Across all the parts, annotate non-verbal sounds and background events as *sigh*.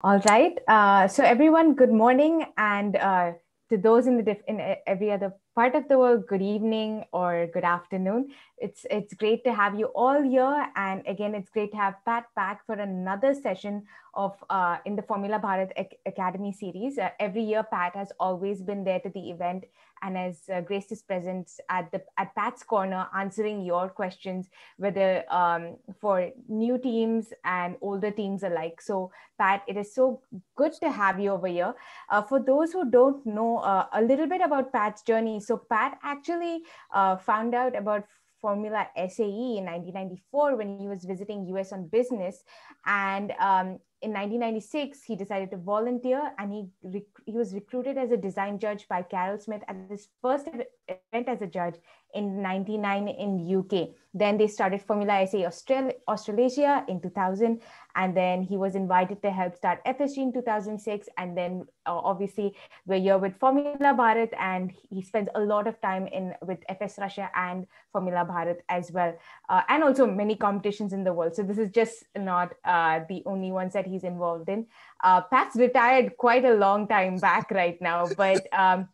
All right. Uh, so everyone, good morning, and uh, to those in the diff- in every other part of the world, good evening or good afternoon. It's it's great to have you all here, and again, it's great to have Pat back for another session of uh, in the Formula Bharat Academy series. Uh, every year, Pat has always been there to the event and as uh, graced his presence at the at Pat's Corner, answering your questions, whether um, for new teams and older teams alike. So, Pat, it is so good to have you over here. Uh, for those who don't know uh, a little bit about Pat's journey, so Pat actually uh, found out about Formula SAE in 1994 when he was visiting US on business. And um, in 1996, he decided to volunteer and he, he was recruited as a design judge by Carroll Smith at his first event as a judge in 99 in UK. Then they started Formula SAE Australia, Australasia in 2000 and then he was invited to help start FSG in 2006 and then uh, obviously we're here with Formula Bharat and he spends a lot of time in with FS Russia and Formula Bharat as well uh, and also many competitions in the world so this is just not uh, the only ones that he's involved in uh, Pat's retired quite a long time back right now but *laughs* um,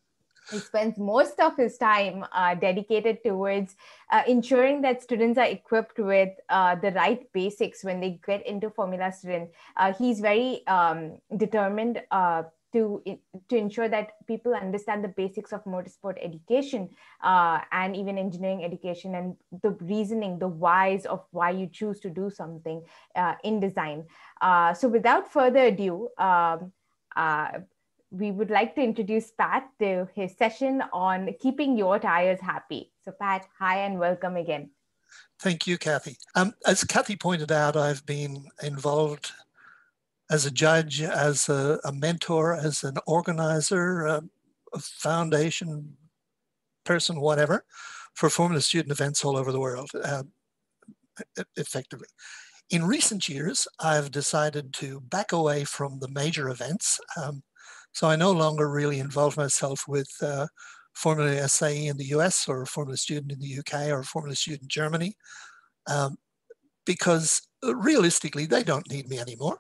he spends most of his time uh, dedicated towards uh, ensuring that students are equipped with uh, the right basics when they get into Formula Student. Uh, he's very um, determined uh, to, to ensure that people understand the basics of motorsport education uh, and even engineering education and the reasoning, the whys of why you choose to do something in design. so without further ado, um, uh, we would like to introduce Pat to his session on keeping your tires happy. So, Pat, hi and welcome again. Thank you, Kathy. Um, as Kathy pointed out, I've been involved as a judge, as a, a mentor, as an organizer, a, a, foundation person, whatever, for Formula student events all over the world, uh, effectively. In recent years, I've decided to back away from the major events. Um, so I no longer really involve myself with uh, SAE in the US or Formula Student in the UK or Formula Student Germany, um, because uh, realistically, they don't need me anymore.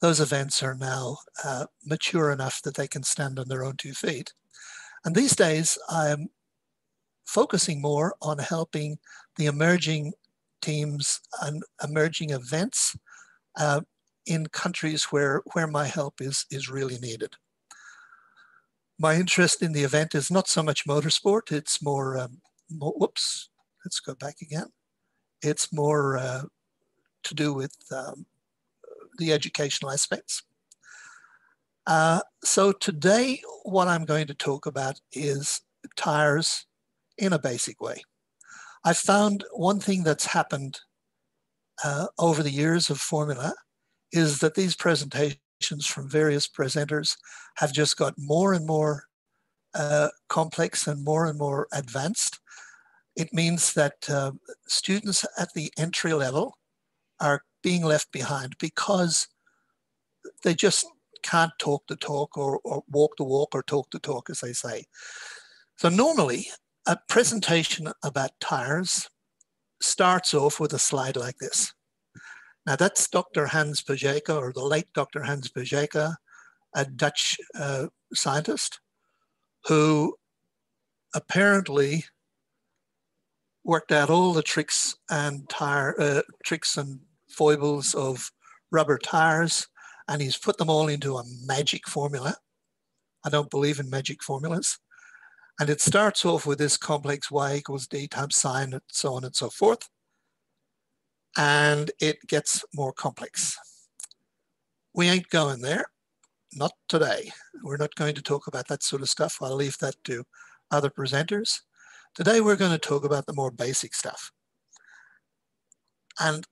Those events are now uh, mature enough that they can stand on their own two feet. And these days, I'm focusing more on helping the emerging teams and emerging events uh, in countries where, where my help is, is really needed my interest in the event is not so much motorsport. It's more, um, more whoops, let's go back again. It's more uh, to do with um, the educational aspects. Uh, so today, what I'm going to talk about is tires in a basic way. I found one thing that's happened uh, over the years of Formula is that these presentations from various presenters have just got more and more uh, complex and more and more advanced. It means that uh, students at the entry level are being left behind because they just can't talk the talk or, or walk the walk or talk the talk, as they say. So normally, a presentation about tires starts off with a slide like this. Now that's Dr. Hans Pacejka, or the late Dr. Hans Pacejka, a Dutch uh, scientist who apparently worked out all the tricks and tire uh, tricks and foibles of rubber tires, and he's put them all into a magic formula. I don't believe in magic formulas. And it starts off with this complex y equals d times sine and so on and so forth and it gets more complex. We ain't going there, not today. We're not going to talk about that sort of stuff. I'll leave that to other presenters. Today, we're going to talk about the more basic stuff. And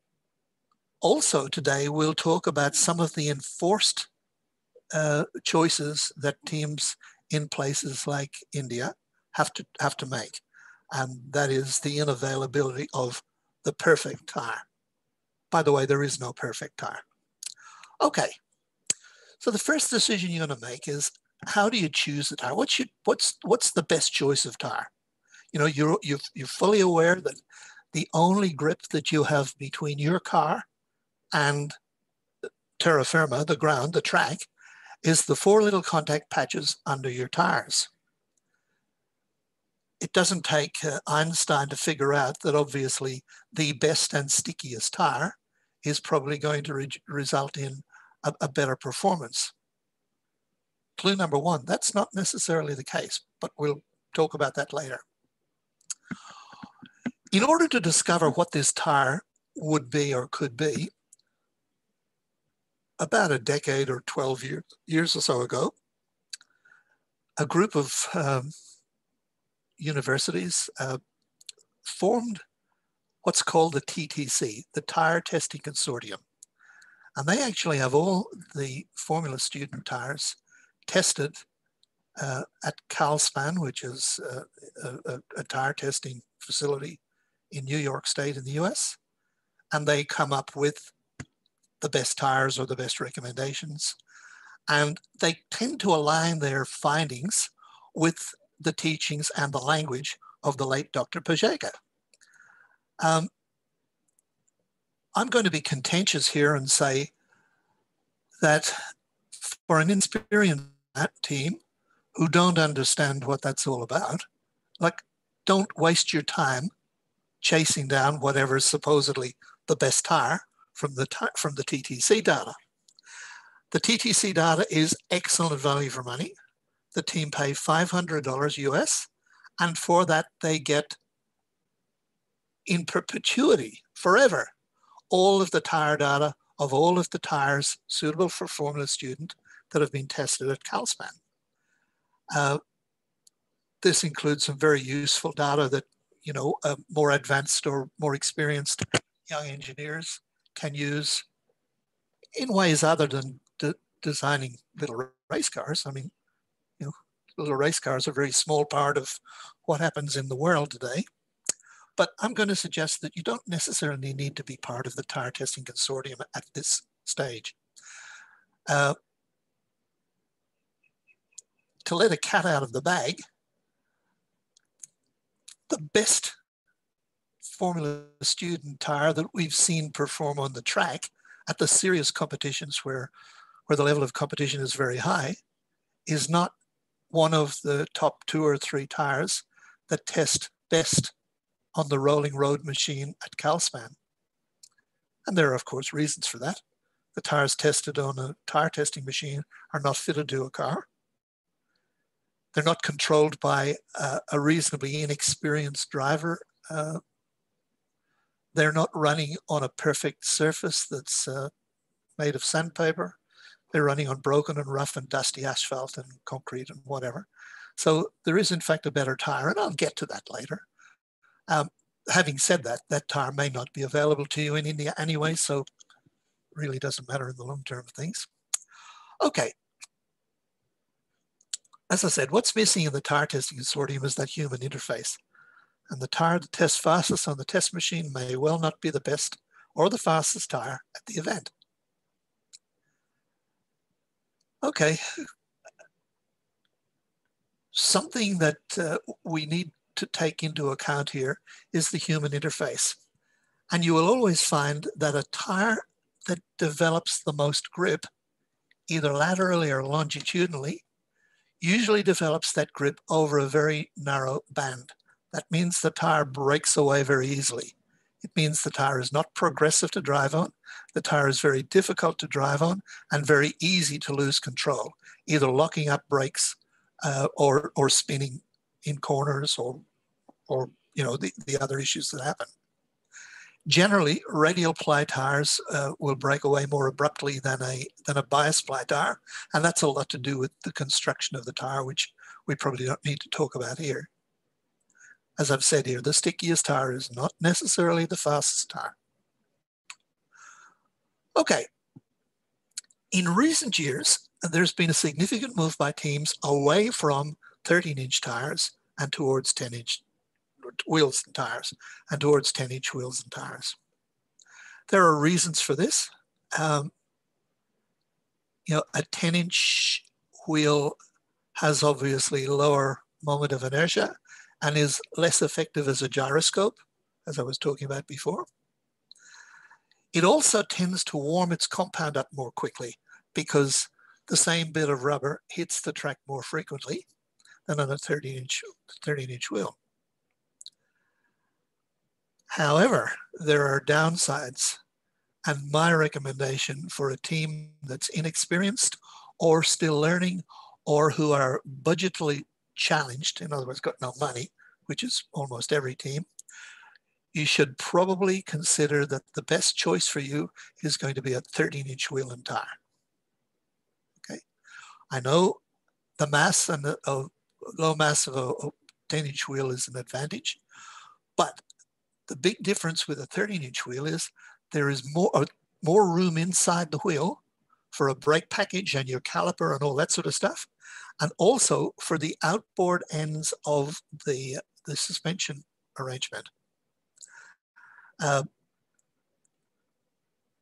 also today, we'll talk about some of the enforced uh, choices that teams in places like India have to have to make. And that is the unavailability of the perfect tire. By the way, there is no perfect tire. Okay, so the first decision you're going to make is how do you choose the tire? What's, your, what's, what's the best choice of tire? You know, you're, you're, you're fully aware that the only grip that you have between your car and terra firma, the ground, the track, is the four little contact patches under your tires. It doesn't take uh, Einstein to figure out that obviously the best and stickiest tire is probably going to re result in a, a better performance. Clue number one, that's not necessarily the case, but we'll talk about that later. In order to discover what this tire would be or could be, about a decade or 12 years, years or so ago, a group of um, universities uh, formed what's called the TTC, the Tire Testing Consortium. And they actually have all the Formula Student tires tested uh, at Calspan, which is uh, a, a, tire testing facility in New York State in the US. And they come up with the best tires or the best recommendations. And they tend to align their findings with the teachings and the language of the late Dr. Pacejka. Um, I'm going to be contentious here and say that for an inexperienced team who don't understand what that's all about, like, don't waste your time chasing down whatever is supposedly the best tire from the, from the TTC data. The TTC data is excellent value for money. The team pay $500 US, and for that they get in perpetuity, forever, all of the tire data of all of the tires suitable for Formula Student that have been tested at Calspan. Uh, this includes some very useful data that, you know, uh, more advanced or more experienced young engineers can use in ways other than de designing little race cars. I mean, you know, little race cars are a very small part of what happens in the world today. But I'm going to suggest that you don't necessarily need to be part of the tire testing consortium at this stage. Uh, to let a cat out of the bag, the best Formula student tire that we've seen perform on the track at the serious competitions where, where the level of competition is very high is not one of the top two or three tires that test best on the rolling road machine at Calspan. And there are, of course, reasons for that. The tires tested on a tire testing machine are not fitted to a car. They're not controlled by uh, a reasonably inexperienced driver. Uh, they're not running on a perfect surface that's uh, made of sandpaper. They're running on broken and rough and dusty asphalt and concrete and whatever. So there is in fact a better tire, and I'll get to that later. Um, having said that, that tire may not be available to you in India anyway, so really doesn't matter in the long term of things. Okay. As I said, what's missing in the tire testing consortium is that human interface. And the tire that tests fastest on the test machine may well not be the best or the fastest tire at the event. Okay. Something that uh, we need to take into account here is the human interface. And you will always find that a tire that develops the most grip, either laterally or longitudinally, usually develops that grip over a very narrow band. That means the tire breaks away very easily. It means the tire is not progressive to drive on. The tire is very difficult to drive on and very easy to lose control, either locking up brakes uh, or, or spinning in corners or, or you know, the, the other issues that happen. Generally, radial ply tires uh, will break away more abruptly than a, than a bias ply tire, and that's a lot to do with the construction of the tire, which we probably don't need to talk about here. As I've said here, the stickiest tire is not necessarily the fastest tire. Okay, in recent years, there's been a significant move by teams away from 13 inch tires and towards 10 inch wheels and tires and towards 10 inch wheels and tires. There are reasons for this. Um, you know, a 10 inch wheel has obviously lower moment of inertia and is less effective as a gyroscope, as I was talking about before. It also tends to warm its compound up more quickly because the same bit of rubber hits the track more frequently than a 13 inch, 13 inch wheel. However, there are downsides and my recommendation for a team that's inexperienced or still learning or who are budgetally challenged, in other words, got no money, which is almost every team, you should probably consider that the best choice for you is going to be a 13 inch wheel and tire. Okay. I know the mass and the uh, low mass of a 10 inch wheel is an advantage, but the big difference with a 13 inch wheel is there is more, uh, more room inside the wheel for a brake package and your caliper and all that sort of stuff. And also for the outboard ends of the, the suspension arrangement. Uh,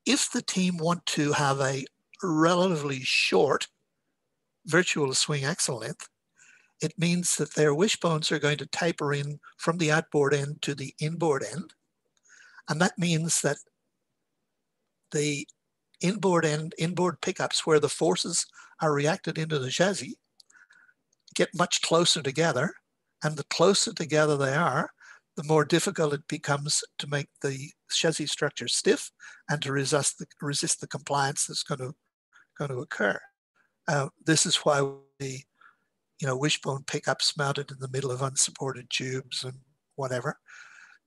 if the team want to have a relatively short virtual swing axle length, it means that their wishbones are going to taper in from the outboard end to the inboard end. And that means that the inboard end, inboard pickups where the forces are reacted into the chassis get much closer together. And the closer together they are, the more difficult it becomes to make the chassis structure stiff and to resist the, resist the compliance that's going to, going to occur. Uh, this is why the you know, wishbone pickups mounted in the middle of unsupported tubes and whatever.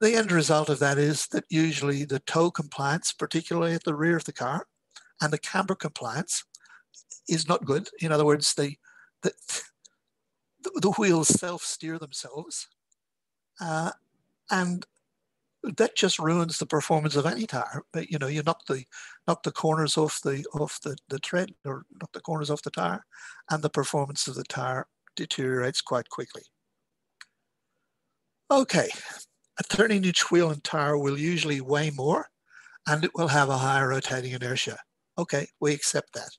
The end result of that is that usually the toe compliance, particularly at the rear of the car, and the camber compliance is not good. In other words, the, the, the wheels self-steer themselves. Uh, and that just ruins the performance of any tire. But you know, you knock the knock the corners off the off the, the tread or knock the corners off the tire, and the performance of the tire deteriorates quite quickly. Okay, a 13 inch wheel and tire will usually weigh more and it will have a higher rotating inertia. Okay, we accept that.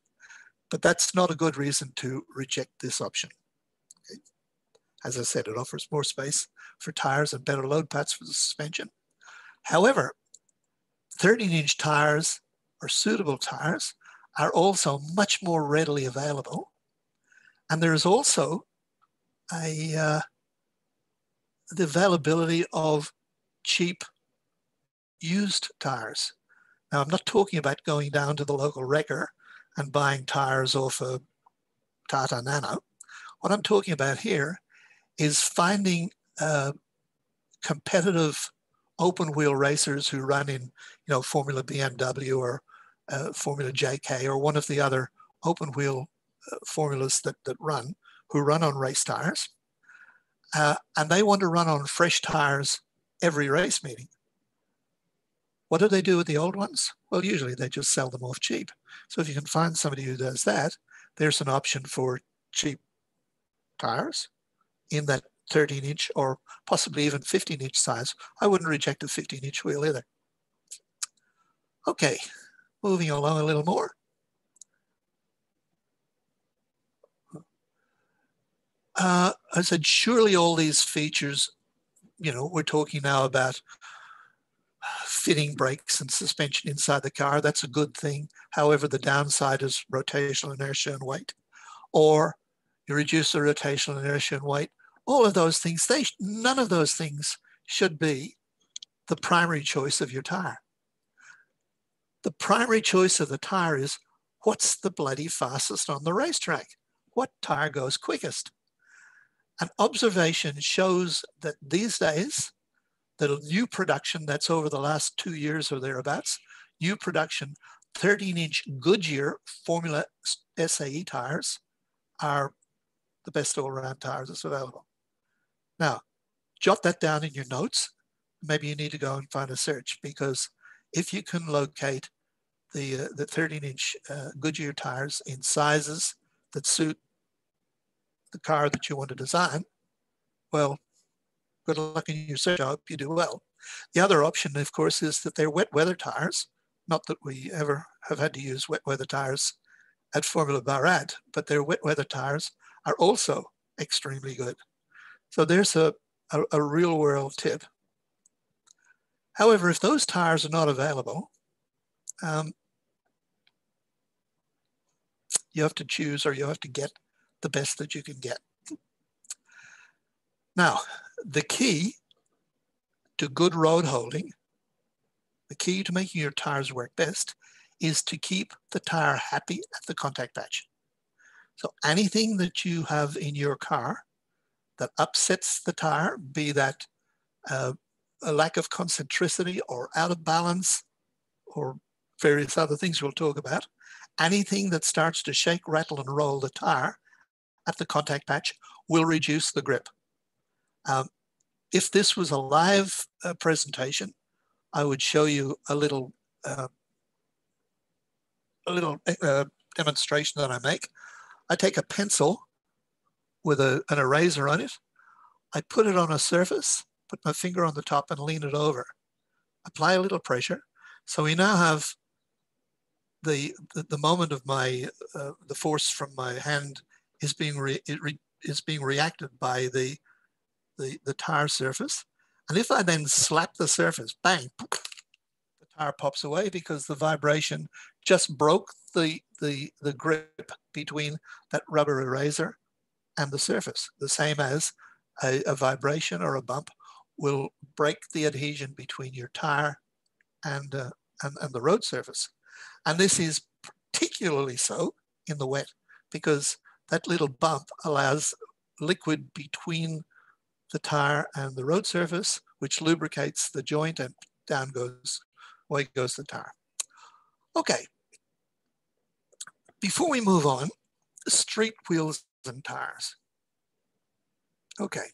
But that's not a good reason to reject this option. Okay. As I said, it offers more space for tires and better load paths for the suspension. However, 13 inch tires or suitable tires are also much more readily available. And there is also a, uh, the availability of cheap used tires. Now, I'm not talking about going down to the local wrecker and buying tires off a Tata Nano. What I'm talking about here is finding uh, competitive open wheel racers who run in, you know, Formula BMW or uh, Formula JK or one of the other open wheel formulas that, that run, who run on race tires uh, and they want to run on fresh tires every race meeting. What do they do with the old ones? Well, usually they just sell them off cheap. So if you can find somebody who does that, there's an option for cheap tires in that 13 inch or possibly even 15 inch size. I wouldn't reject a 15 inch wheel either. Okay, moving along a little more. Uh, I said, surely all these features, you know, we're talking now about fitting brakes and suspension inside the car. That's a good thing. However, the downside is rotational inertia and weight. Or you reduce the rotational inertia and weight. All of those things, they none of those things should be the primary choice of your tire. The primary choice of the tire is what's the bloody fastest on the racetrack? What tire goes quickest? An observation shows that these days, the new production that's over the last two years or thereabouts, new production 13 inch Goodyear Formula SAE tires are the best all around tires that's available. Now, jot that down in your notes. Maybe you need to go and find a search because if you can locate the, uh, the 13 inch uh, Goodyear tires in sizes that suit the car that you want to design, well, good luck in your search. I hope you do well. The other option, of course, is that they're wet weather tires. Not that we ever have had to use wet weather tires at Formula Bharat, but their wet weather tires are also extremely good. So there's a, a, a real world tip. However, if those tires are not available, um, you have to choose or you have to get the best that you can get. Now, the key to good road holding, the key to making your tires work best is to keep the tire happy at the contact patch. So anything that you have in your car that upsets the tire, be that uh, a lack of concentricity or out of balance or various other things we'll talk about, anything that starts to shake, rattle, and roll the tire at the contact patch will reduce the grip. Um, if this was a live uh, presentation, I would show you a little uh, a little uh, demonstration that I make. I take a pencil with a, an eraser on it. I put it on a surface, put my finger on the top and lean it over. Apply a little pressure. So we now have the, the, the moment of my, uh, the force from my hand is being, re, re, is being reacted by the, the, the tire surface. And if I then slap the surface, bang, the tire pops away because the vibration just broke the, the, the grip between that rubber eraser and the surface, the same as a, a vibration or a bump will break the adhesion between your tire and, uh, and, and the road surface. And this is particularly so in the wet because that little bump allows liquid between the tire and the road surface, which lubricates the joint and down goes, away goes the tire. Okay. Before we move on, street wheels and tires. Okay.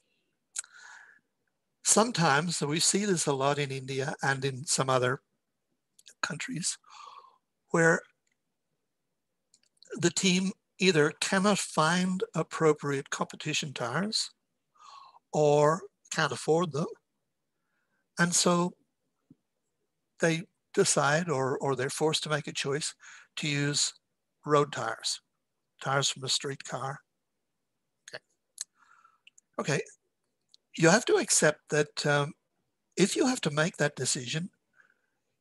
Sometimes, we see this a lot in India and in some other countries, where the team either cannot find appropriate competition tires or can't afford them. And so they decide or, or they're forced to make a choice to use road tires, tires from a street car. Okay. Okay. You have to accept that um, if you have to make that decision,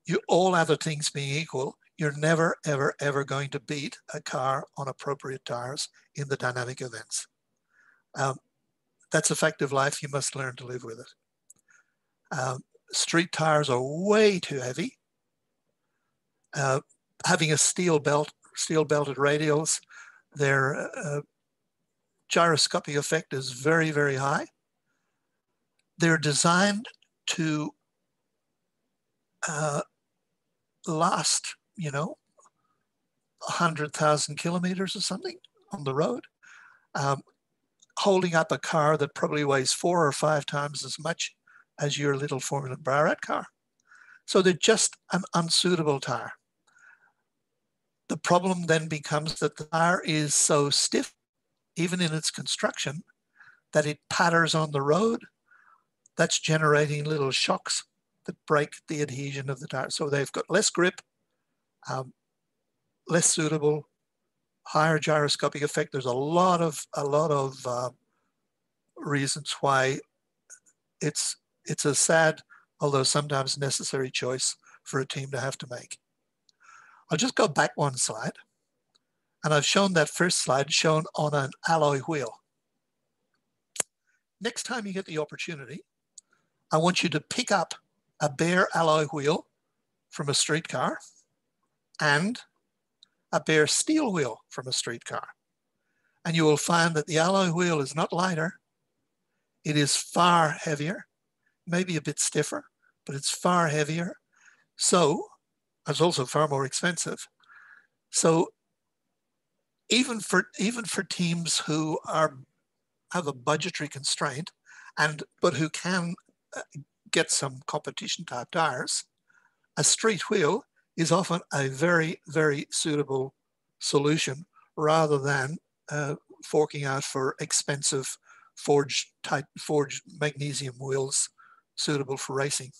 you all other things being equal, you're never, ever, ever going to beat a car on appropriate tires in the dynamic events. Um, that's a fact of life. You must learn to live with it. Um, street tires are way too heavy. Uh, having a steel belt, steel belted radials, their uh, gyroscopic effect is very, very high. They're designed to uh, last you know, 100,000 kilometers or something on the road, um, holding up a car that probably weighs four or five times as much as your little Formula Bharat car. So they're just an unsuitable tire. The problem then becomes that the tire is so stiff, even in its construction, that it patters on the road. That's generating little shocks that break the adhesion of the tire. So they've got less grip, um, less suitable, higher gyroscopic effect. There's a lot of a lot of uh, reasons why it's it's a sad, although sometimes necessary choice for a team to have to make. I'll just go back one slide. And I've shown that first slide shown on an alloy wheel. Next time you get the opportunity, I want you to pick up a bare alloy wheel from a streetcar and a bare steel wheel from a streetcar. And you will find that the alloy wheel is not lighter. It is far heavier, maybe a bit stiffer, but it's far heavier. So it's also far more expensive. So even for even for teams who are have a budgetary constraint and but who can uh, get some competition type tires, a street wheel is often a very, very suitable solution rather than uh, forking out for expensive forged type forged magnesium wheels suitable for racing.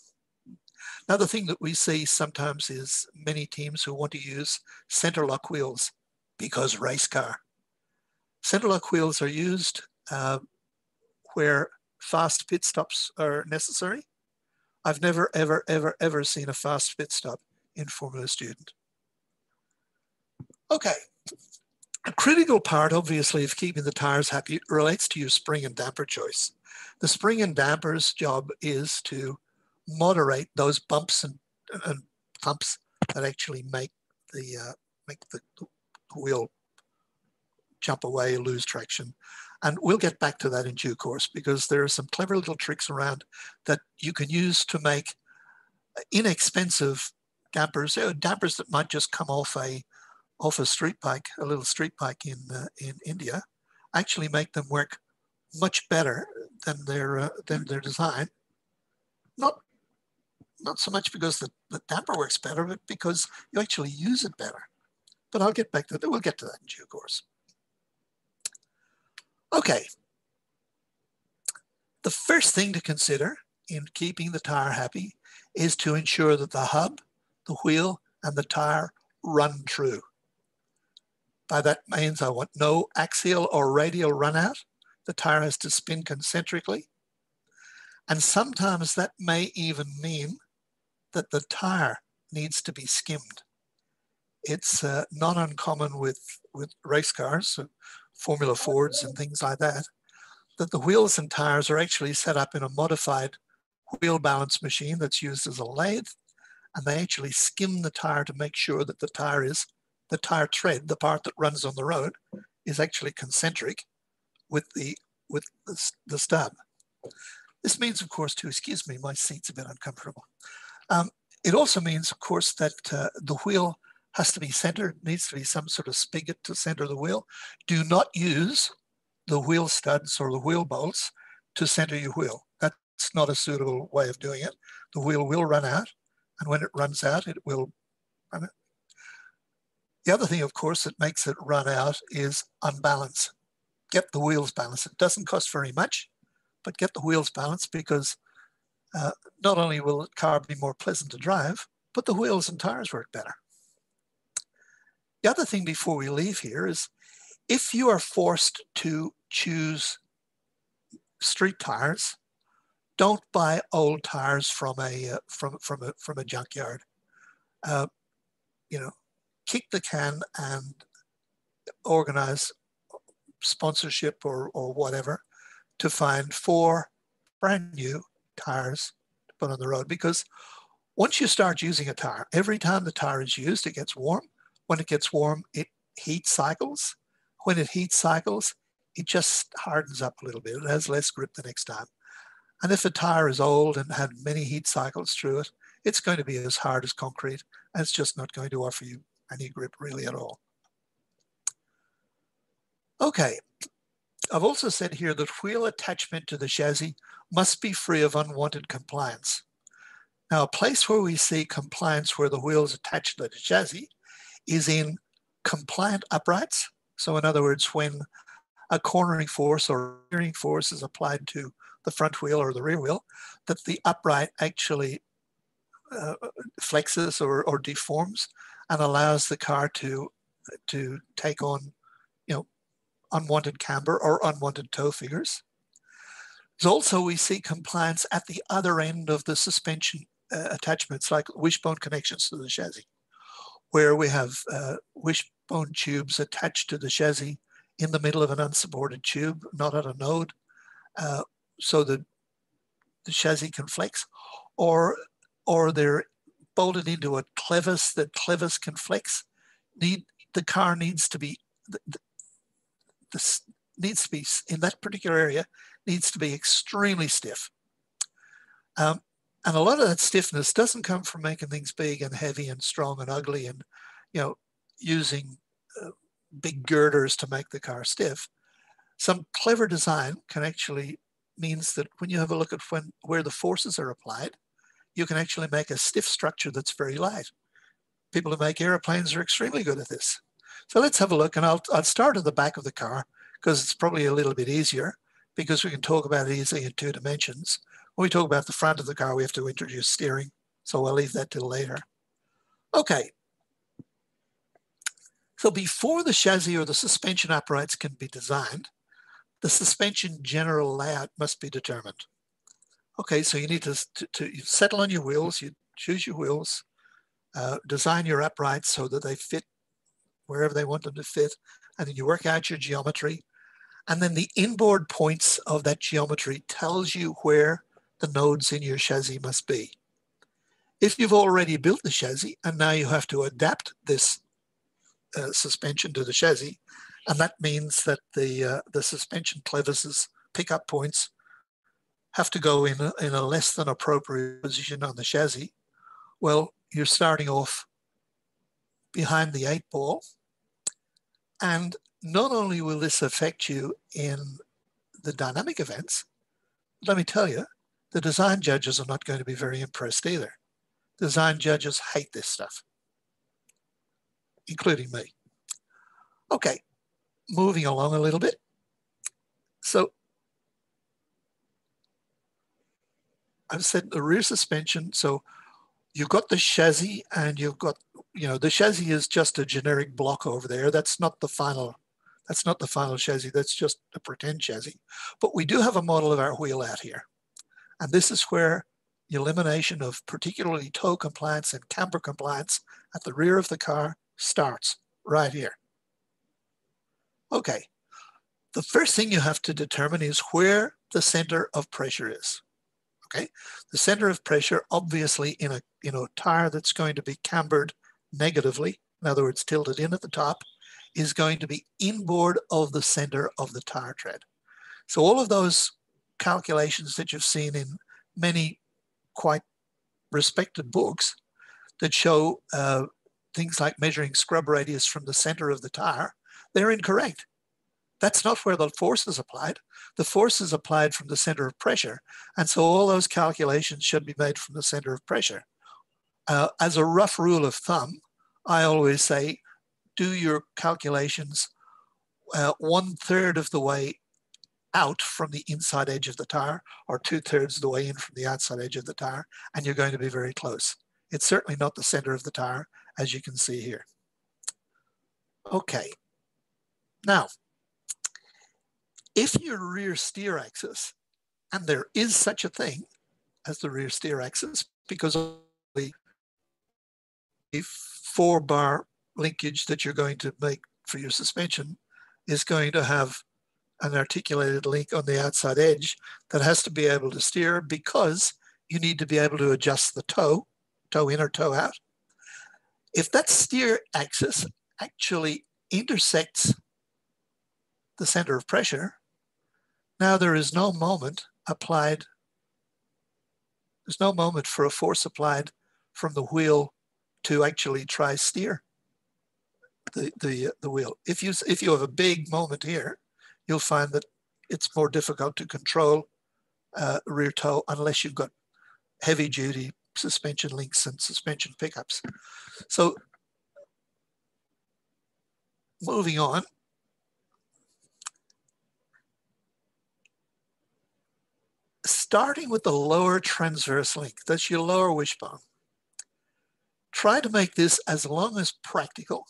Another thing that we see sometimes is many teams who want to use center lock wheels because race car. Center lock wheels are used uh, where fast pit stops are necessary. I've never, ever, ever, ever seen a fast pit stop in Formula Student. Okay, a critical part, obviously, of keeping the tires happy relates to your spring and damper choice. The spring and damper's job is to moderate those bumps and, and thumps that actually make the uh, make the wheel jump away, lose traction. And we'll get back to that in due course because there are some clever little tricks around that you can use to make inexpensive dampers, dampers that might just come off a off a street bike, a little street bike in uh, in India, actually make them work much better than their uh, than their design. Not not so much because the, the damper works better, but because you actually use it better. But I'll get back to that. We'll get to that in due course. Okay. The first thing to consider in keeping the tire happy is to ensure that the hub, the wheel, and the tire run true. By that means I want no axial or radial run out. The tire has to spin concentrically. And sometimes that may even mean that the tire needs to be skimmed. It's uh, not uncommon with, with race cars, so Formula Fords and things like that, that the wheels and tires are actually set up in a modified wheel balance machine that's used as a lathe. And they actually skim the tire to make sure that the tire is, the tire tread, the part that runs on the road, is actually concentric with the, with the, the stub. This means, of course, too, excuse me, my seat's a bit uncomfortable. Um, it also means, of course, that uh, the wheel has to be centered, needs to be some sort of spigot to center the wheel. Do not use the wheel studs or the wheel bolts to center your wheel. That's not a suitable way of doing it. The wheel will run out, and when it runs out, it will run it. The other thing, of course, that makes it run out is unbalance. Get the wheels balanced. It doesn't cost very much, but get the wheels balanced because uh, not only will the car be more pleasant to drive, but the wheels and tires work better. The other thing before we leave here is if you are forced to choose street tires, don't buy old tires from a uh, from from a from a junkyard. Uh, you know, kick the can and organize sponsorship or or whatever to find four brand new tires to put on the road because once you start using a tire, every time the tire is used, it gets warm when it gets warm, it heat cycles. When it heat cycles, it just hardens up a little bit. It has less grip the next time. And if a tire is old and had many heat cycles through it, it's going to be as hard as concrete and it's just not going to offer you any grip really at all. Okay, I've also said here that wheel attachment to the chassis must be free of unwanted compliance. Now, a place where we see compliance where the wheels attached to the chassis is in compliant uprights. So in other words, when a cornering force or steering force is applied to the front wheel or the rear wheel, that the upright actually uh, flexes or, or deforms and allows the car to to take on, you know, unwanted camber or unwanted toe figures. Also we see compliance at the other end of the suspension uh, attachments, like wishbone connections to the chassis where we have uh, wishbone tubes attached to the chassis in the middle of an unsupported tube, not at a node, uh, so that the chassis can flex, or or they're bolted into a clevis that clevis can flex. Need the car needs to be the, the, this needs to be in that particular area needs to be extremely stiff. Um, and a lot of that stiffness doesn't come from making things big and heavy and strong and ugly and, you know, using uh, big girders to make the car stiff. Some clever design can actually means that when you have a look at when where the forces are applied, you can actually make a stiff structure that's very light. People who make airplanes are extremely good at this. So let's have a look, and I'll, I'll start at the back of the car because it's probably a little bit easier because we can talk about it easily in two dimensions. When we talk about the front of the car, we have to introduce steering. So I'll leave that till later. Okay. So before the chassis or the suspension uprights can be designed, the suspension general layout must be determined. Okay, so you need to, to, to settle on your wheels, you choose your wheels, uh, design your uprights so that they fit wherever they want them to fit, and then you work out your geometry. And then the inboard points of that geometry tells you where the nodes in your chassis must be. If you've already built the chassis and now you have to adapt this uh, suspension to the chassis, and that means that the uh, the suspension clevises pickup points have to go in a, in a less than appropriate position on the chassis. Well, you're starting off behind the eight ball, and not only will this affect you in the dynamic events, let me tell you, the design judges are not going to be very impressed either. Design judges hate this stuff, including me. Okay, moving along a little bit. So I've said the rear suspension. So you've got the chassis and you've got, you know, the chassis is just a generic block over there. That's not the final, that's not the final chassis. That's just a pretend chassis. But we do have a model of our wheel out here. And this is where the elimination of particularly toe compliance and camber compliance at the rear of the car starts right here. Okay, the first thing you have to determine is where the center of pressure is. Okay, the center of pressure obviously in a you know tire that's going to be cambered negatively, in other words tilted in at the top, is going to be inboard of the center of the tire tread. So all of those calculations that you've seen in many quite respected books that show uh, things like measuring scrub radius from the center of the tire, they're incorrect. That's not where the force is applied. The force is applied from the center of pressure. And so all those calculations should be made from the center of pressure. Uh, as a rough rule of thumb, I always say do your calculations uh, one third of the way out from the inside edge of the tire or two thirds of the way in from the outside edge of the tire, and you're going to be very close. It's certainly not the center of the tire, as you can see here. Okay, now, if your rear steer axis, and there is such a thing as the rear steer axis, because of the four bar linkage that you're going to make for your suspension is going to have an articulated link on the outside edge that has to be able to steer because you need to be able to adjust the toe, toe in or toe out. If that steer axis actually intersects the center of pressure, now there is no moment applied, there's no moment for a force applied from the wheel to actually try steer the, the, the wheel. If you, if you have a big moment here, you'll find that it's more difficult to control uh, rear toe unless you've got heavy duty suspension links and suspension pickups. So moving on, starting with the lower transverse link, that's your lower wishbone. Try to make this as long as practical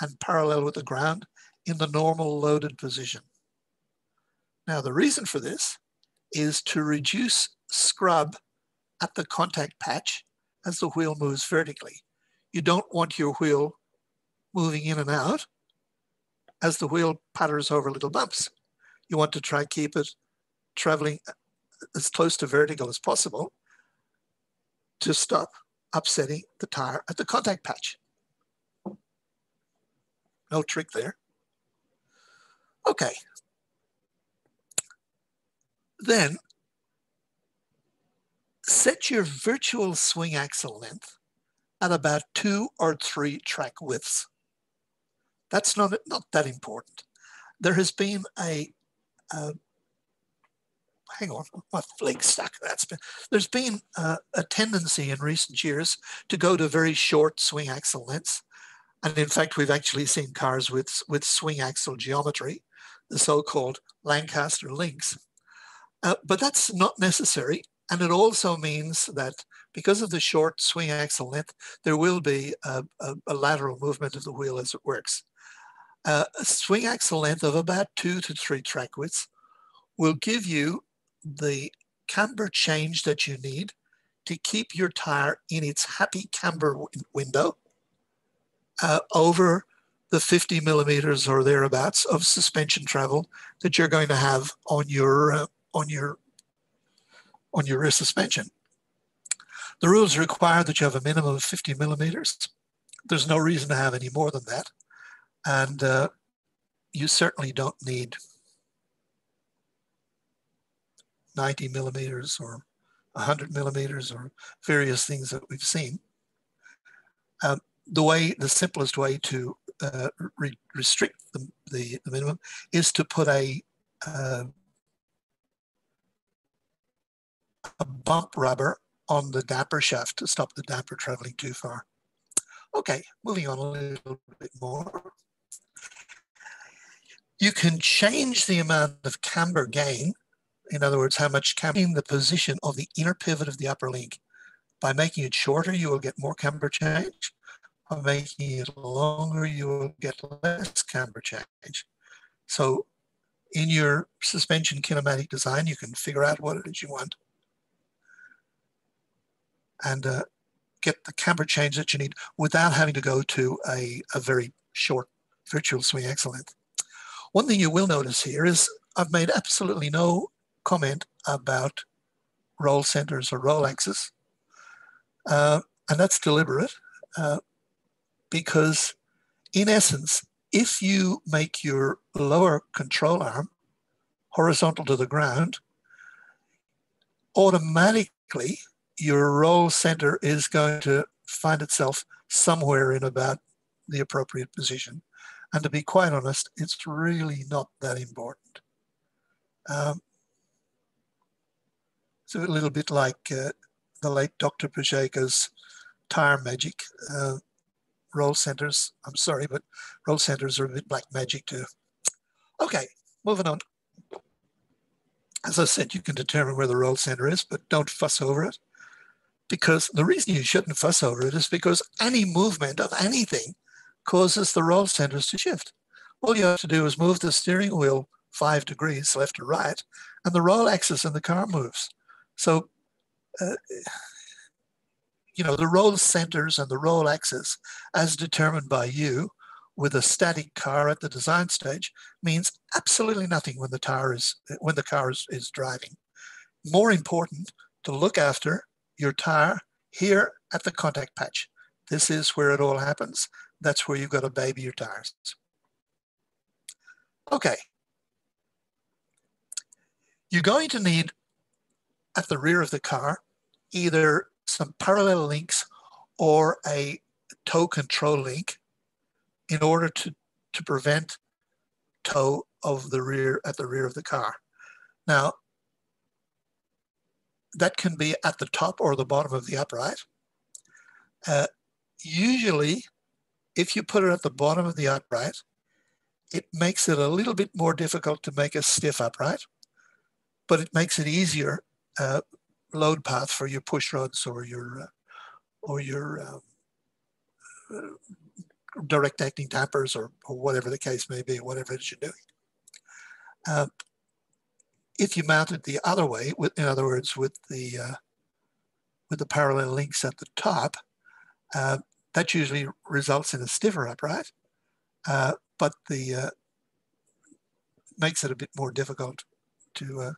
and parallel with the ground in the normal loaded position. Now, the reason for this is to reduce scrub at the contact patch as the wheel moves vertically. You don't want your wheel moving in and out as the wheel putters over little bumps. You want to try keep it traveling as close to vertical as possible to stop upsetting the tire at the contact patch. No trick there. Okay. Then set your virtual swing axle length at about two or three track widths. That's not, not that important. There has been a, a hang on, my leg stuck. That's been, there's been a, a, tendency in recent years to go to very short swing axle lengths. And in fact, we've actually seen cars with, with swing axle geometry the so-called Lancaster links. Uh, but that's not necessary. And it also means that because of the short swing axle length, there will be a, a, a lateral movement of the wheel as it works. Uh, a swing axle length of about two to three track widths will give you the camber change that you need to keep your tire in its happy camber window uh, over the 50 millimeters or thereabouts of suspension travel that you're going to have on your uh, on your on your rear suspension. The rules require that you have a minimum of 50 millimeters. There's no reason to have any more than that. And uh, you certainly don't need 90 millimeters or 100 millimeters or various things that we've seen. Um, the way, the simplest way to uh, re restrict the, the, the, minimum is to put a, uh, a bump rubber on the damper shaft to stop the damper traveling too far. Okay, moving on a little bit more. You can change the amount of camber gain, in other words, how much camber in the position of the inner pivot of the upper link. By making it shorter, you will get more camber change. By making it longer, you will get less camber change. So in your suspension kinematic design, you can figure out what it is you want and uh, get the camber change that you need without having to go to a, a very short virtual swing length. One thing you will notice here is I've made absolutely no comment about roll centers or roll axes. Uh, and that's deliberate uh, because in essence, if you make your lower control arm horizontal to the ground, automatically your roll center is going to find itself somewhere in about the appropriate position. And to be quite honest, it's really not that important. Um, it's a little bit like uh, the late Dr. Pacejka's tire magic. Uh, roll centers, I'm sorry, but roll centers are a bit black magic too. Okay, moving on. As I said, you can determine where the roll center is, but don't fuss over it because the reason you shouldn't fuss over it is because any movement of anything causes the roll centers to shift. All you have to do is move the steering wheel five degrees left or right, and the roll axis in the car moves. So, uh, you know, the roll centers and the roll axis, as determined by you with a static car at the design stage, means absolutely nothing when the tire is when the car is, is driving. More important to look after your tire here at the contact patch. This is where it all happens. That's where you've got to baby your tires. Okay. You're going to need at the rear of the car either some parallel links or a toe control link in order to, to prevent toe of the rear at the rear of the car. Now, that can be at the top or the bottom of the upright. Uh, usually, if you put it at the bottom of the upright, it makes it a little bit more difficult to make a stiff upright, but it makes it easier uh, load path for your push rods or your uh, or your um, uh, direct acting dampers or, or, whatever the case may be, whatever it is you're doing. If you mount it the other way, with, in other words, with the uh, with the parallel links at the top, uh, that usually results in a stiffer upright, uh, but the uh, makes it a bit more difficult to uh,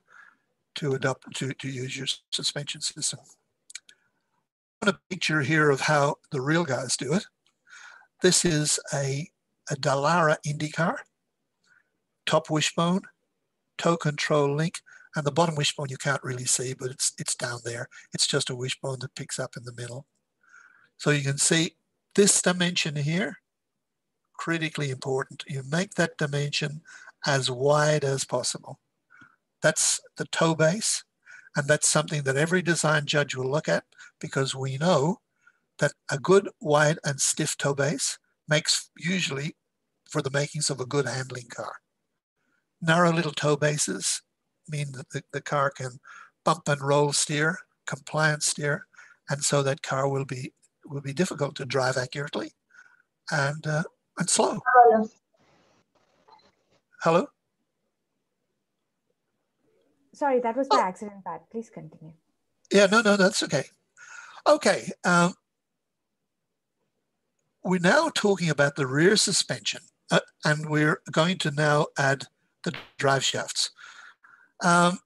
to adopt to, to use your suspension system. a picture here of how the real guys do it. This is a, a Dallara IndyCar, top wishbone, toe control link. And the bottom wishbone you can't really see, but it's, it's down there. It's just a wishbone that picks up in the middle. So you can see this dimension here, critically important. You make that dimension as wide as possible. That's the toe base. And that's something that every design judge will look at because we know that a good wide and stiff toe base makes usually for the makings of a good handling car narrow little toe bases mean that the, the car can bump and roll steer, compliant steer, and so that car will be will be difficult to drive accurately and uh, and slow. Hello. Sorry, that was by oh. accident, Pat. Please continue. Yeah, no, no, that's okay. Okay, um, we're now talking about the rear suspension, uh, and we're going to now add the drive shafts. Um,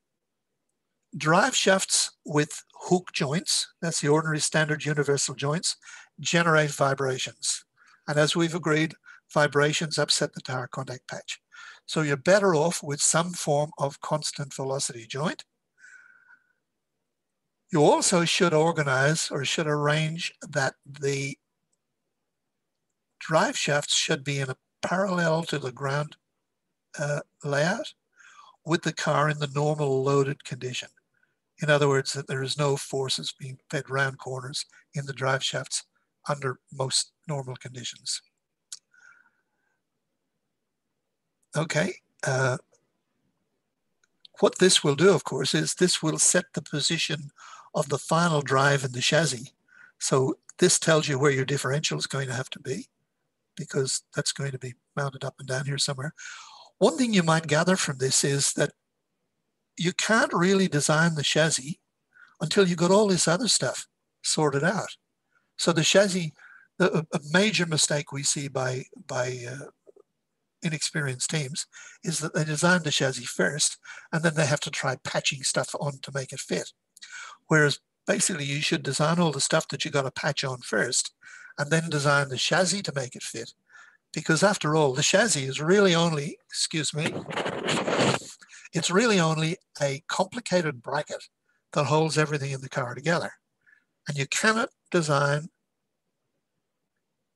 drive shafts with hook joints, that's the ordinary standard universal joints, generate vibrations. And as we've agreed, vibrations upset the tire contact patch. So you're better off with some form of constant velocity joint. You also should organize or should arrange that the drive shafts should be in a parallel to the ground uh, layout with the car in the normal loaded condition. In other words, that there is no forces being fed round corners in the drive shafts under most normal conditions. Okay. Uh, what this will do, of course, is this will set the position of the final drive in the chassis. So this tells you where your differential is going to have to be because that's going to be mounted up and down here somewhere. One thing you might gather from this is that you can't really design the chassis until you've got all this other stuff sorted out. So the chassis, the, a major mistake we see by, by uh, inexperienced teams is that they design the chassis first and then they have to try patching stuff on to make it fit. Whereas basically you should design all the stuff that you got to patch on first and then design the chassis to make it fit. Because after all, the chassis is really only, excuse me, it's really only a complicated bracket that holds everything in the car together. And you cannot design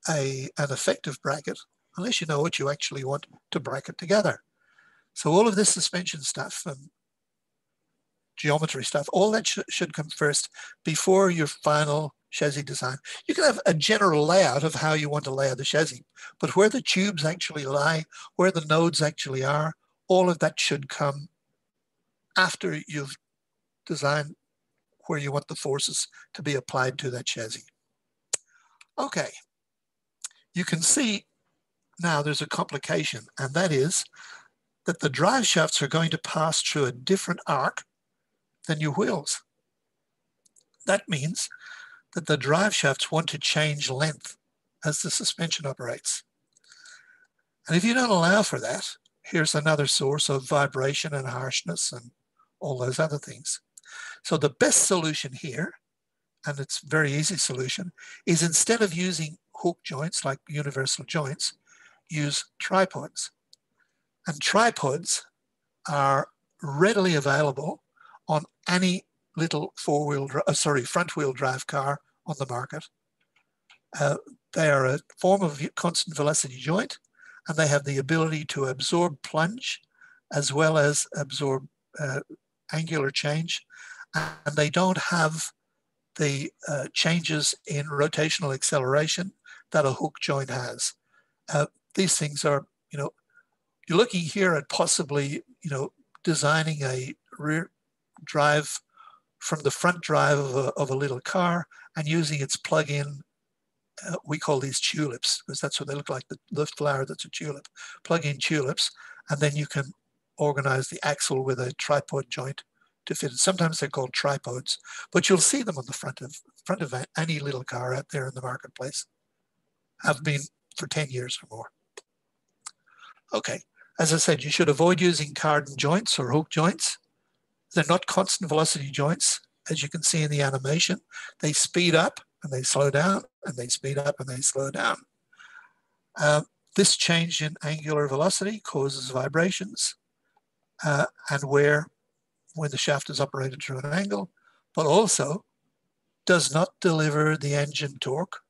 a, an effective bracket unless you know what you actually want to bracket together. So all of this suspension stuff and geometry stuff, all that sh should come first before your final chassis design. You can have a general layout of how you want to lay out the chassis, but where the tubes actually lie, where the nodes actually are, all of that should come after you've designed where you want the forces to be applied to that chassis. Okay, you can see now there's a complication, and that is that the drive shafts are going to pass through a different arc than your wheels. That means that the drive shafts want to change length as the suspension operates. And if you don't allow for that, here's another source of vibration and harshness and all those other things. So the best solution here, and it's very easy solution, is instead of using hook joints like universal joints, use tripods. And tripods are readily available on any little four-wheel, uh, sorry, front-wheel drive car on the market. Uh, they are a form of constant velocity joint, and they have the ability to absorb plunge as well as absorb uh, angular change. And they don't have the uh, changes in rotational acceleration that a hook joint has. Uh, these things are, you know, you're looking here at possibly, you know, designing a rear drive from the front drive of a, of a little car and using its plug-in, uh, we call these tulips because that's what they look like, the, the flower that's a tulip, plug-in tulips, and then you can organize the axle with a tripod joint to fit it. Sometimes they're called tripods, but you'll see them on the front of front of any little car out there in the marketplace. Have been for 10 years or more. Okay, as I said, you should avoid using cardan joints or hook joints. They're not constant velocity joints, as you can see in the animation. They speed up and they slow down, and they speed up and they slow down. Uh, this change in angular velocity causes vibrations, uh, and where when the shaft is operated through an angle, but also does not deliver the engine torque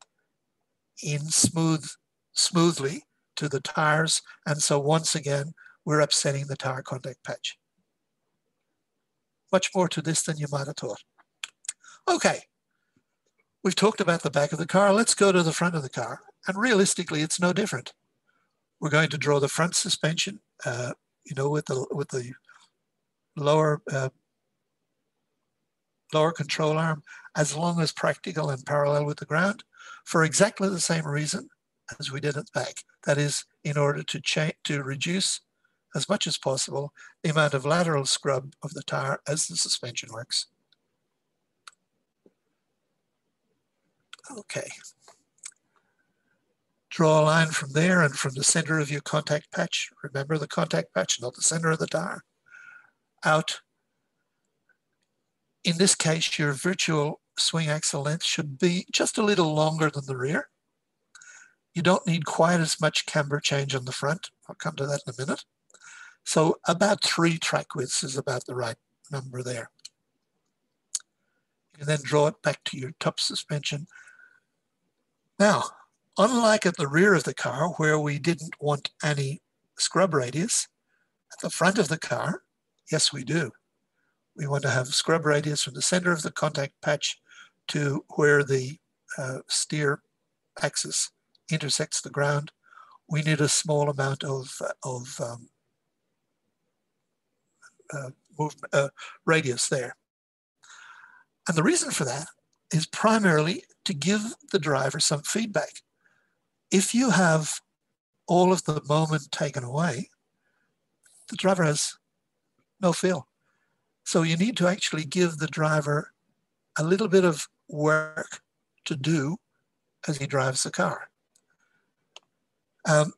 in smooth, smoothly to the tires. And so once again, we're upsetting the tire contact patch much more to this than you might have thought. Okay, we've talked about the back of the car. Let's go to the front of the car. And realistically, it's no different. We're going to draw the front suspension, uh, you know, with the with the lower uh, lower control arm as long as practical and parallel with the ground for exactly the same reason as we did at the back. That is, in order to change to reduce as much as possible the amount of lateral scrub of the tire as the suspension works. Okay. Draw a line from there and from the center of your contact patch. Remember the contact patch, not the center of the tire. Out. In this case, your virtual swing axle length should be just a little longer than the rear. You don't need quite as much camber change on the front. I'll come to that in a minute. So about three track widths is about the right number there. You can then draw it back to your top suspension. Now, unlike at the rear of the car where we didn't want any scrub radius, at the front of the car, yes we do. We want to have scrub radius from the center of the contact patch to where the uh, steer axis intersects the ground. We need a small amount of, of um, uh, movement, uh, radius there. And the reason for that is primarily to give the driver some feedback. If you have all of the moment taken away, the driver has no feel. So you need to actually give the driver a little bit of work to do as he drives the car. Um,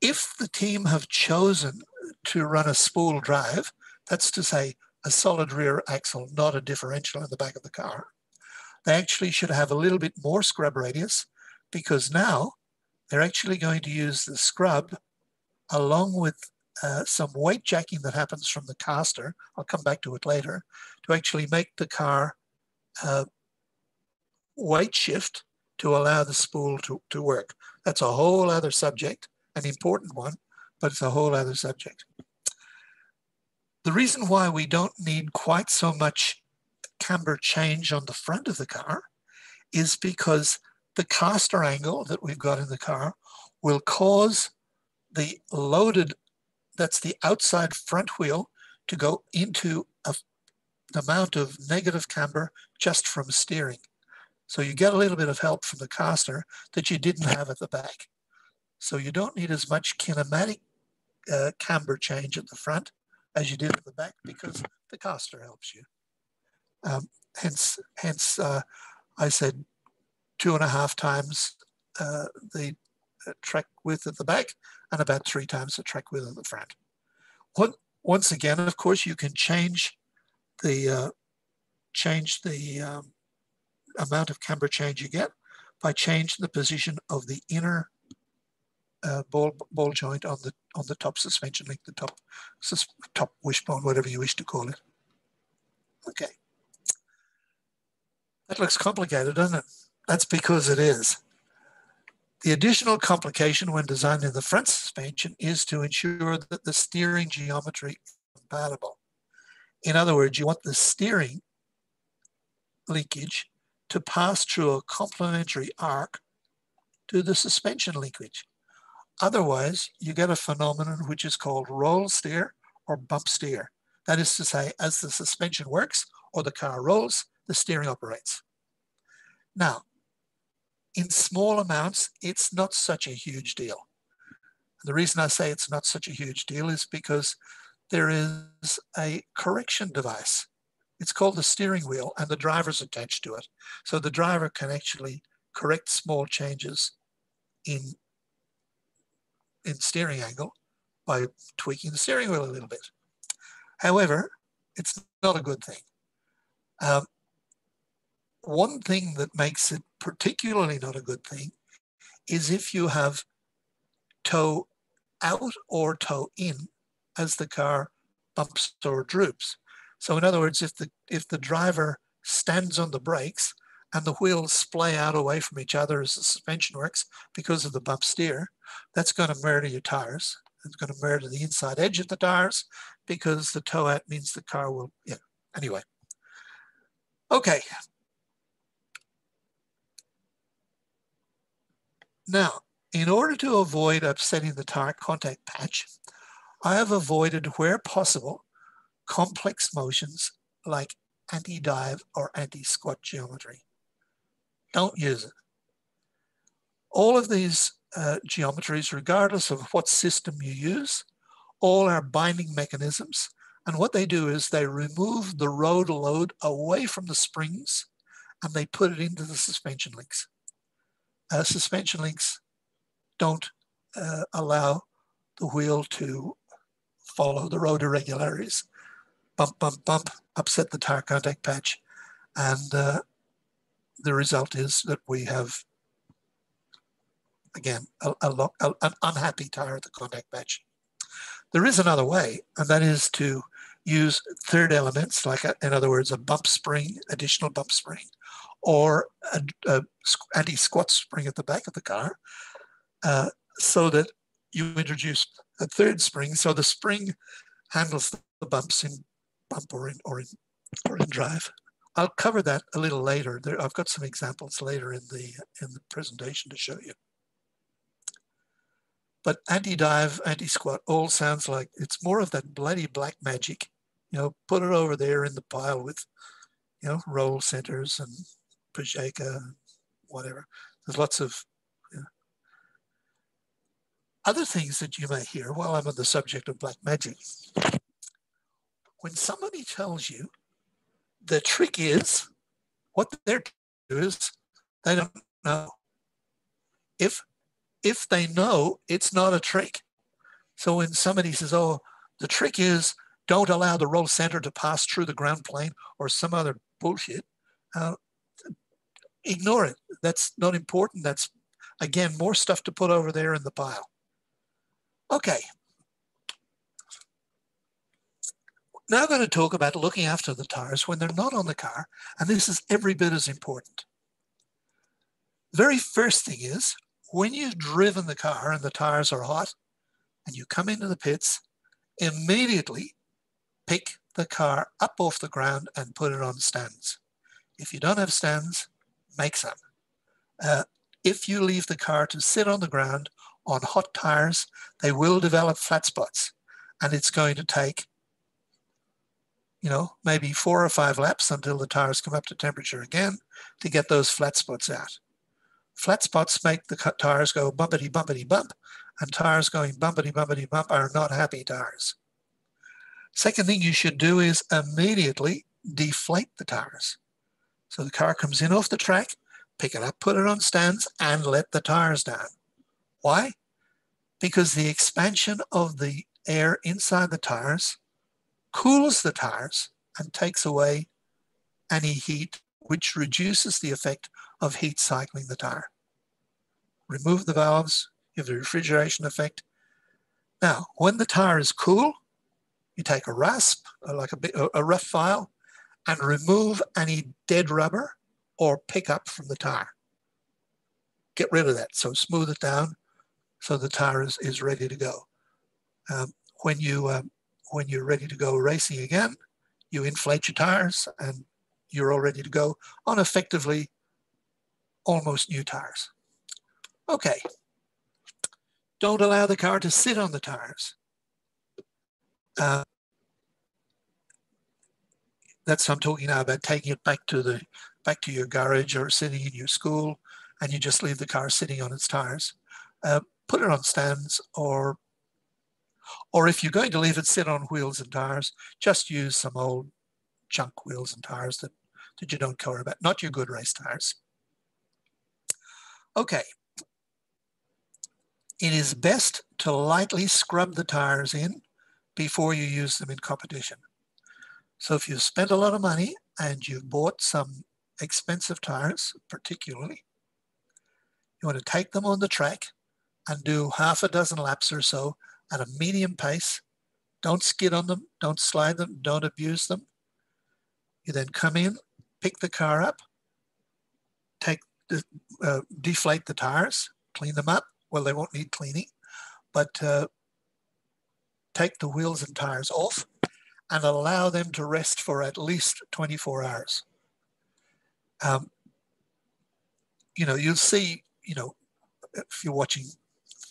if the team have chosen to run a spool drive, that's to say a solid rear axle, not a differential in the back of the car, they actually should have a little bit more scrub radius because now they're actually going to use the scrub along with uh, some weight jacking that happens from the caster, I'll come back to it later, to actually make the car uh, weight shift to allow the spool to, to work. That's a whole other subject, an important one, but it's a whole other subject. The reason why we don't need quite so much camber change on the front of the car is because the caster angle that we've got in the car will cause the loaded, that's the outside front wheel, to go into a, the amount of negative camber just from steering. So you get a little bit of help from the caster that you didn't have at the back. So you don't need as much kinematic uh, camber change at the front as you did at the back because the caster helps you. Um, hence, hence uh, I said two and a half times uh, the uh, track width at the back and about three times the track width at the front. Once again, of course, you can change the uh, change the um, amount of camber change you get by changing the position of the inner uh, ball ball joint on the on the top suspension link, the top top wishbone, whatever you wish to call it. Okay, that looks complicated, doesn't it? That's because it is. The additional complication when designing the front suspension is to ensure that the steering geometry is compatible. In other words, you want the steering linkage to pass through a complementary arc to the suspension linkage. Otherwise, you get a phenomenon which is called roll steer or bump steer. That is to say, as the suspension works or the car rolls, the steering operates. Now, in small amounts, it's not such a huge deal. The reason I say it's not such a huge deal is because there is a correction device. It's called the steering wheel and the driver's attached to it. So the driver can actually correct small changes in in steering angle by tweaking the steering wheel a little bit. However, it's not a good thing. Um, one thing that makes it particularly not a good thing is if you have toe out or toe in as the car bumps or droops. So in other words, if the if the driver stands on the brakes and the wheels splay out away from each other as the suspension works because of the bump steer, that's going to murder your tires. It's going to murder the inside edge of the tires because the toe out means the car will, yeah, anyway. Okay. Now, in order to avoid upsetting the tire contact patch, I have avoided where possible complex motions like anti-dive or anti-squat geometry. Don't use it. All of these uh, geometries, regardless of what system you use, all are binding mechanisms. And what they do is they remove the road load away from the springs and they put it into the suspension links. Uh, suspension links don't uh, allow the wheel to follow the road irregularities. Bump, bump, bump, upset the tire contact patch. And uh, the result is that we have, again, a, a, a, an unhappy tire at the contact patch. There is another way, and that is to use third elements, like a, in other words, a bump spring, additional bump spring, or an anti-squat spring at the back of the car, uh, so that you introduce a third spring. So the spring handles the bumps in bump or in, or in, or in drive. I'll cover that a little later. There, I've got some examples later in the in the presentation to show you. But anti-dive, anti-squat all sounds like it's more of that bloody black magic. You know, put it over there in the pile with, you know, roll centers and Pacejka, whatever. There's lots of you know, other things that you may hear while I'm on the subject of black magic. When somebody tells you the trick is, what they're doing is they don't know. If if they know it's not a trick. So when somebody says, oh, the trick is don't allow the roll center to pass through the ground plane or some other bullshit, uh, ignore it. That's not important. That's, again, more stuff to put over there in the pile. Okay. Now I'm going to talk about looking after the tires when they're not on the car, and this is every bit as important. Very first thing is when you've driven the car and the tires are hot and you come into the pits, immediately pick the car up off the ground and put it on stands. If you don't have stands, make some. Uh, if you leave the car to sit on the ground on hot tires, they will develop flat spots and it's going to take you know, maybe four or five laps until the tires come up to temperature again to get those flat spots out. Flat spots make the tires go bumpity bumpity bump, and tires going bumpity bumpity bump are not happy tires. Second thing you should do is immediately deflate the tires. So the car comes in off the track, pick it up, put it on stands, and let the tires down. Why? Because the expansion of the air inside the tires cools the tires and takes away any heat, which reduces the effect of heat cycling the tire. Remove the valves, you have the refrigeration effect. Now, when the tire is cool, you take a rasp, uh, like a, a rough file, and remove any dead rubber or pickup from the tire. Get rid of that. So smooth it down so the tire is, is ready to go. Um, when, you, um, when you're ready to go racing again, you inflate your tires and you're all ready to go on effectively almost new tires. Okay. Don't allow the car to sit on the tires. Uh, that's I'm talking now about taking it back to the back to your garage or sitting in your school, and you just leave the car sitting on its tires. Uh, put it on stands, or or if you're going to leave it sit on wheels and tires, just use some old junk wheels and tires that that you don't care about, not your good race tires. Okay. It is best to lightly scrub the tires in before you use them in competition. So if you've spent a lot of money and you've bought some expensive tires, particularly, you want to take them on the track and do half a dozen laps or so at a medium pace. Don't skid on them, don't slide them, don't abuse them. You then come in, pick the car up, take uh, deflate the tires, clean them up. Well, they won't need cleaning, but uh, take the wheels and tires off and allow them to rest for at least 24 hours. Um, you know, you'll see, you know, if you're watching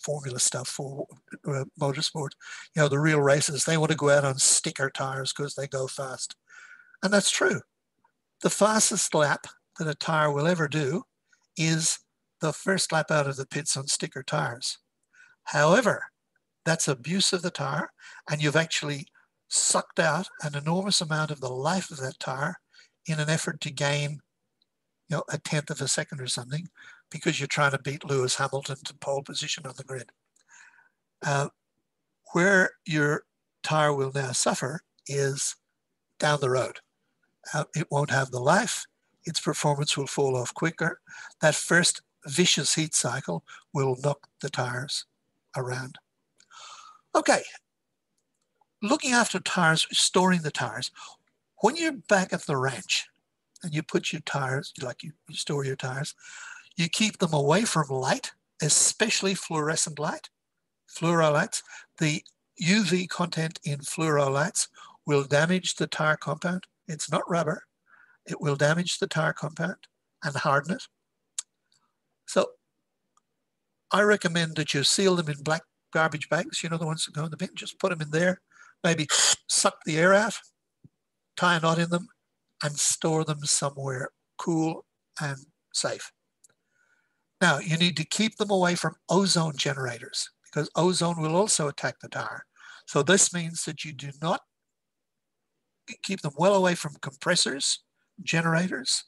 formula stuff for uh, motorsport, you know, the real racers, they want to go out on sticker tires because they go fast. And that's true. The fastest lap that a tire will ever do is the first lap out of the pits on sticker tires. However, that's abuse of the tire, and you've actually sucked out an enormous amount of the life of that tire in an effort to gain you know, a tenth of a second or something because you're trying to beat Lewis Hamilton to pole position on the grid. Uh, where your tire will now suffer is down the road. Uh, it won't have the life. Its performance will fall off quicker. That first vicious heat cycle will knock the tires around. Okay, looking after tires, storing the tires. When you're back at the ranch and you put your tires, like you, you store your tires, you keep them away from light, especially fluorescent light, fluoro lights. The UV content in fluoro lights will damage the tire compound. It's not rubber. It will damage the tire compound and harden it. So I recommend that you seal them in black garbage bags, you know, the ones that go in the bin, just put them in there, maybe suck the air out, tie a knot in them, and store them somewhere cool and safe. Now, you need to keep them away from ozone generators because ozone will also attack the tire. So this means that you do not keep them well away from compressors, generators,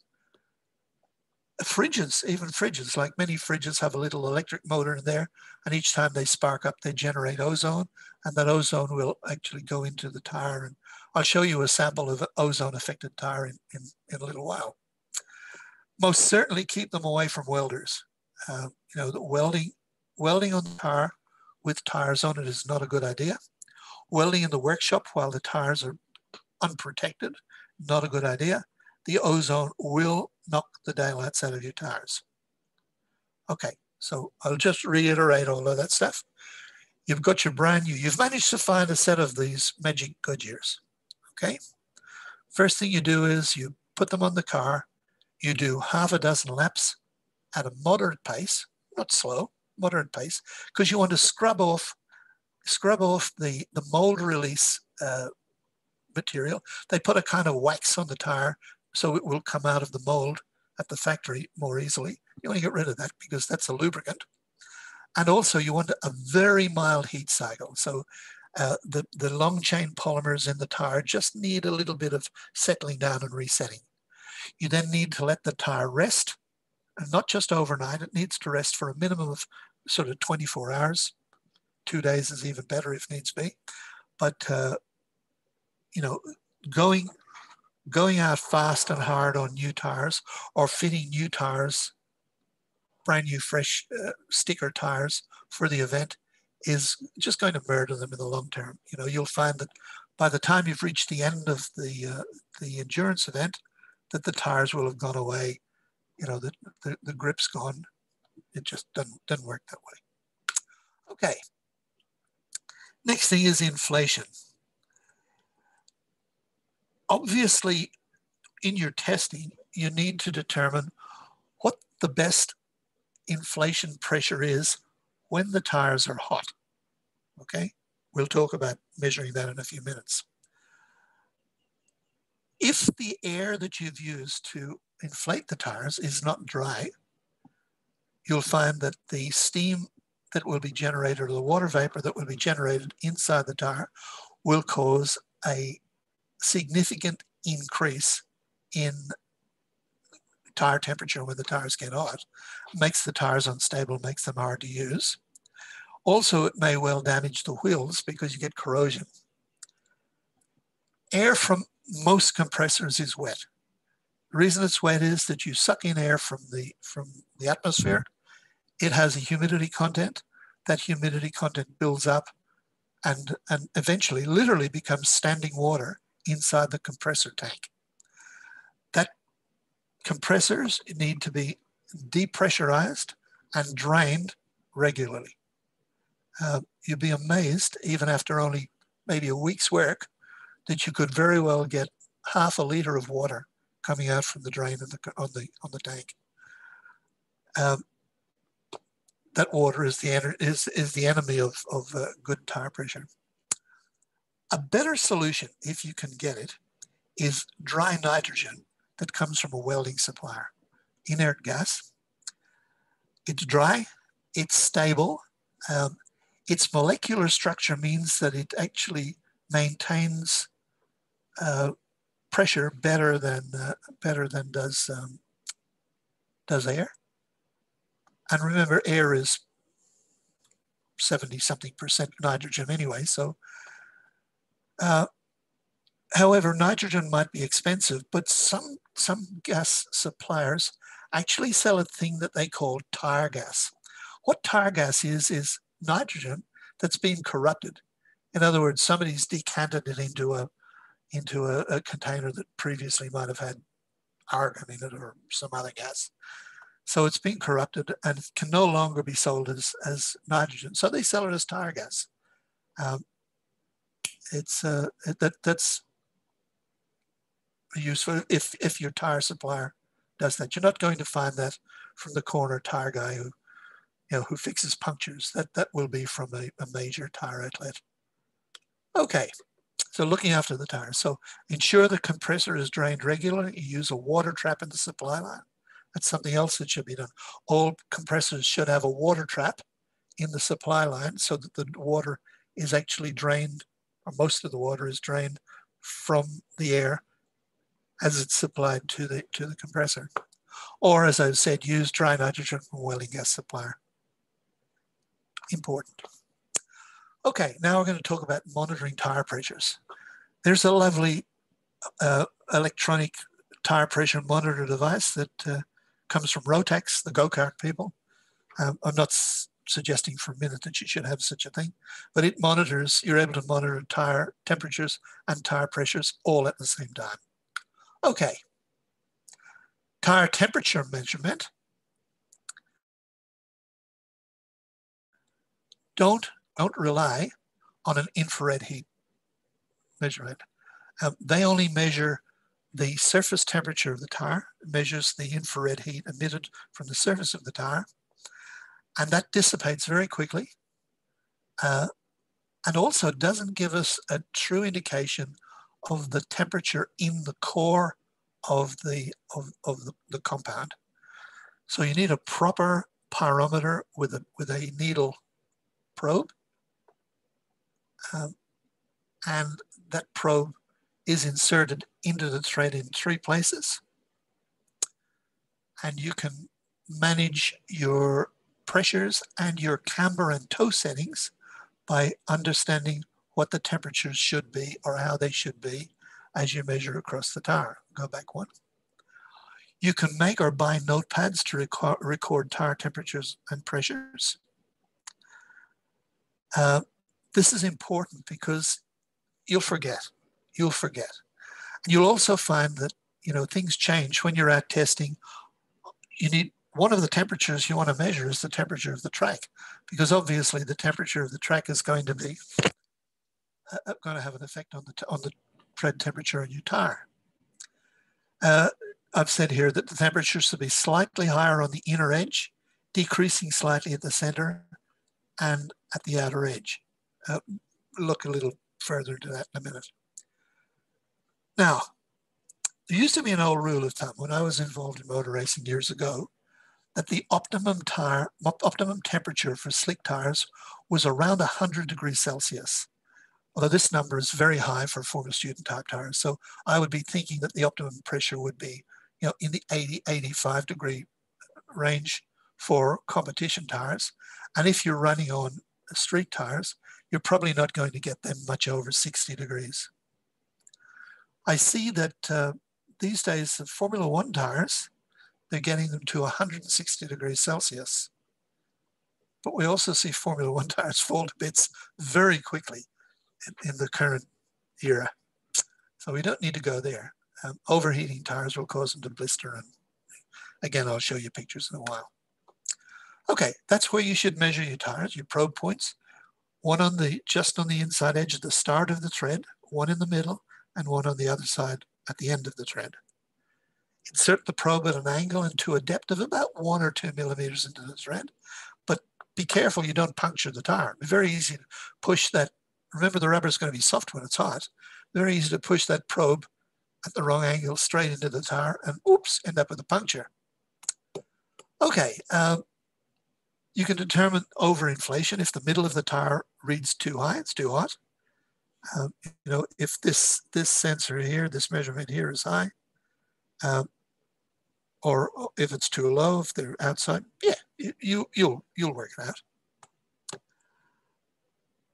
fridges, even fridges, like many fridges have a little electric motor in there, and each time they spark up, they generate ozone, and that ozone will actually go into the tire. And I'll show you a sample of an ozone-affected tire in, in, in, a little while. Most certainly keep them away from welders. Uh, you know, welding, welding on the tire with tires on it is not a good idea. Welding in the workshop while the tires are unprotected, not a good idea. The ozone will knock the daylights out of your tires. Okay, so I'll just reiterate all of that stuff. You've got your brand new, you've managed to find a set of these Magic Goodyears, okay? First thing you do is you put them on the car, you do half a dozen laps at a moderate pace, not slow, moderate pace, because you want to scrub off, scrub off the, the mold release uh, material. They put a kind of wax on the tire so it will come out of the mold at the factory more easily. You want to get rid of that because that's a lubricant. And also you want a very mild heat cycle. So uh, the, the long chain polymers in the tire just need a little bit of settling down and resetting. You then need to let the tire rest, and not just overnight, it needs to rest for a minimum of sort of 24 hours. Two days is even better if needs be. But, uh, you know, going going out fast and hard on new tires or fitting new tires, brand new fresh uh, sticker tires for the event is just going to murder them in the long term. You know, you'll find that by the time you've reached the end of the uh, the endurance event, that the tires will have gone away. You know, the, the, the grip's gone. It just doesn't, doesn't work that way. Okay. Next thing is inflation obviously in your testing, you need to determine what the best inflation pressure is when the tires are hot. Okay, we'll talk about measuring that in a few minutes. If the air that you've used to inflate the tires is not dry, you'll find that the steam that will be generated or the water vapor that will be generated inside the tire will cause a significant increase in tire temperature when the tires get hot, makes the tires unstable, makes them hard to use. Also, it may well damage the wheels because you get corrosion. Air from most compressors is wet. The reason it's wet is that you suck in air from the, from the atmosphere. It has a humidity content. That humidity content builds up and, and eventually literally becomes standing water inside the compressor tank. That compressors need to be depressurized and drained regularly. Uh, you'd be amazed, even after only maybe a week's work, that you could very well get half a liter of water coming out from the drain the, on the on the tank. Um, that water is the is is the enemy of of uh, good tire pressure. A better solution, if you can get it, is dry nitrogen that comes from a welding supplier. Inert gas. It's dry, it's stable. Um, its molecular structure means that it actually maintains uh, pressure better than uh, better than does um, does air. And remember, air is 70 something percent nitrogen anyway. So, uh, however, nitrogen might be expensive, but some, some gas suppliers actually sell a thing that they call tar gas. What tar gas is, is nitrogen that's been corrupted. In other words, somebody's decanted it into a into a, a, container that previously might have had argon in it or some other gas. So it's been corrupted and can no longer be sold as, as nitrogen. So they sell it as tar gas. Um, it's uh, that that's useful if if your tire supplier does that. You're not going to find that from the corner tire guy who you know, who fixes punctures. That, that will be from a, a major tire outlet. Okay, so looking after the tires. So ensure the compressor is drained regularly. You use a water trap in the supply line. That's something else that should be done. All compressors should have a water trap in the supply line so that the water is actually drained, most of the water is drained from the air as it's supplied to the to the compressor. Or as I've said, use dry nitrogen from oil and gas supplier important. Okay, now we're going to talk about monitoring tire pressures. There's a lovely uh, electronic tire pressure monitor device that uh, comes from Rotax, the go-kart people. Um, I'm not suggesting for a minute that you should have such a thing, but it monitors, you're able to monitor tire temperatures and tire pressures all at the same time. Okay, tire temperature measurement don't, don't rely on an infrared heat measurement. Um, they only measure the surface temperature of the tire, measures the infrared heat emitted from the surface of the tire, and that dissipates very quickly. Uh, and also doesn't give us a true indication of the temperature in the core of the of, of the, the compound. So you need a proper pyrometer with a with a needle probe. Um, and that probe is inserted into the thread in three places. And you can manage your pressures and your camber and toe settings by understanding what the temperatures should be or how they should be as you measure across the tire. Go back one. You can make or buy notepads to record, record tire temperatures and pressures. Uh, this is important because you'll forget. You'll forget. And you'll also find that, you know, things change when you're out testing. You need one of the temperatures you want to measure is the temperature of the track, because obviously the temperature of the track is going to be uh, going to have an effect on the on the tread temperature in your tire. Uh, I've said here that the temperature should be slightly higher on the inner edge, decreasing slightly at the center, and at the outer edge. Uh, look a little further into that in a minute. Now, there used to be an old rule of thumb when I was involved in motor racing years ago that the optimum tire, optimum temperature for slick tires was around 100 degrees Celsius. Although this number is very high for Formula Student type tires. So I would be thinking that the optimum pressure would be, you know, in the 80, 85 degree range for competition tires. And if you're running on street tires, you're probably not going to get them much over 60 degrees. I see that uh, these days the Formula One tires, they're getting them to 160 degrees Celsius. But we also see Formula One tires fall to bits very quickly in, in the current era. So we don't need to go there. Um, overheating tires will cause them to blister. And again, I'll show you pictures in a while. Okay, that's where you should measure your tires, your probe points. One on the, just on the inside edge of the start of the thread, one in the middle, and one on the other side at the end of the thread. Insert the probe at an angle into a depth of about one or two millimeters into the thread, but be careful you don't puncture the tire. It's very easy to push that. Remember the rubber is going to be soft when it's hot. Very easy to push that probe at the wrong angle straight into the tire and oops, end up with a puncture. Okay, um, you can determine overinflation if the middle of the tire reads too high, it's too hot. Um, you know, if this this sensor here, this measurement here is high, um, or if it's too low, if they're outside, yeah, you, you you'll you'll work it out.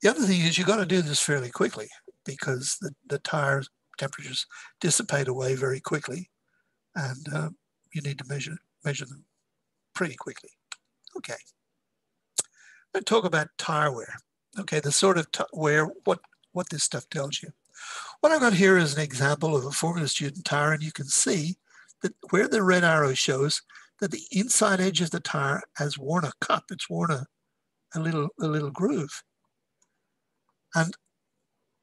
The other thing is you've got to do this fairly quickly because the, the tire temperatures dissipate away very quickly and uh, you need to measure, measure them pretty quickly. Okay. Let's talk about tire wear. Okay, the sort of wear, what, what this stuff tells you. What I've got here is an example of a Formula Student tire, and you can see that where the red arrow shows that the inside edge of the tire has worn a cup. It's worn a, a little a little groove. And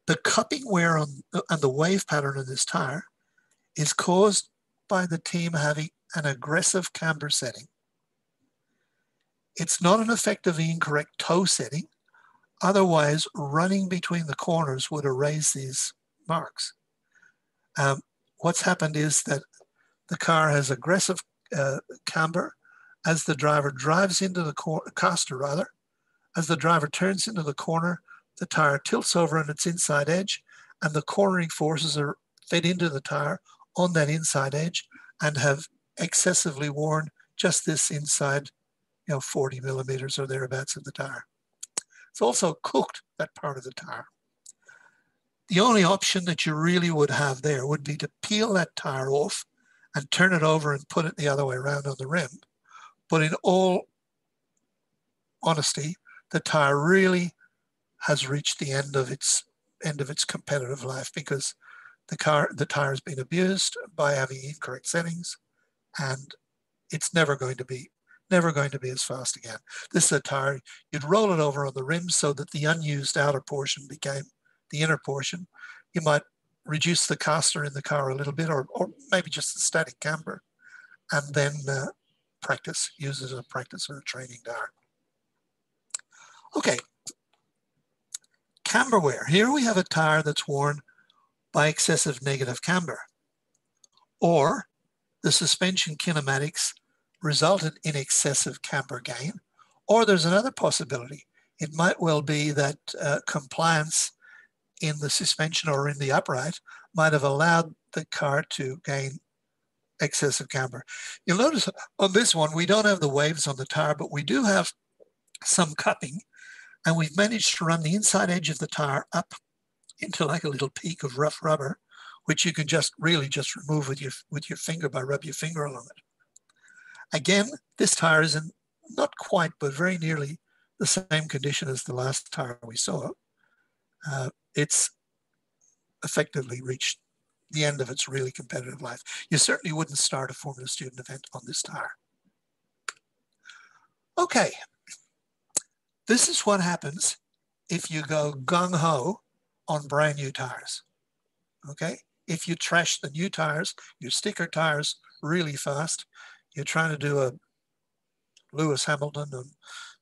the cupping wear on and the wave pattern of this tire is caused by the team having an aggressive camber setting. It's not an effect of the incorrect toe setting. Otherwise, running between the corners would erase these marks. Um, what's happened is that the car has aggressive uh, camber as the driver drives into the caster rather. As the driver turns into the corner, the tire tilts over on its inside edge and the cornering forces are fed into the tire on that inside edge and have excessively worn just this inside, you know, 40 millimeters or thereabouts of the tire. It's also cooked that part of the tire. The only option that you really would have there would be to peel that tire off and turn it over and put it the other way around on the rim. But in all honesty, the tire really has reached the end of its end of its competitive life because the car the tire has been abused by having incorrect settings and it's never going to be never going to be as fast again. This is a tire, you'd roll it over on the rim so that the unused outer portion became the inner portion. You might reduce the caster in the car a little bit, or, or maybe just the static camber, and then uh, practice, use as a practice or a training tire. Okay, camber wear. Here we have a tire that's worn by excessive negative camber, or the suspension kinematics resulted in excessive camber gain, or there's another possibility. It might well be that uh, compliance in the suspension or in the upright might have allowed the car to gain excessive camber. You'll notice on this one, we don't have the waves on the tire, but we do have some cupping and we've managed to run the inside edge of the tire up into like a little peak of rough rubber, which you can just really just remove with your, with your finger by rub your finger along it. Again, this tire is in not quite, but very nearly the same condition as the last tire we saw. Uh, it's effectively reached the end of its really competitive life. You certainly wouldn't start a Formula Student event on this tire. Okay, this is what happens if you go gung-ho on brand new tires, okay? If you trash the new tires, your sticker tires really fast, you're trying to do a Lewis Hamilton and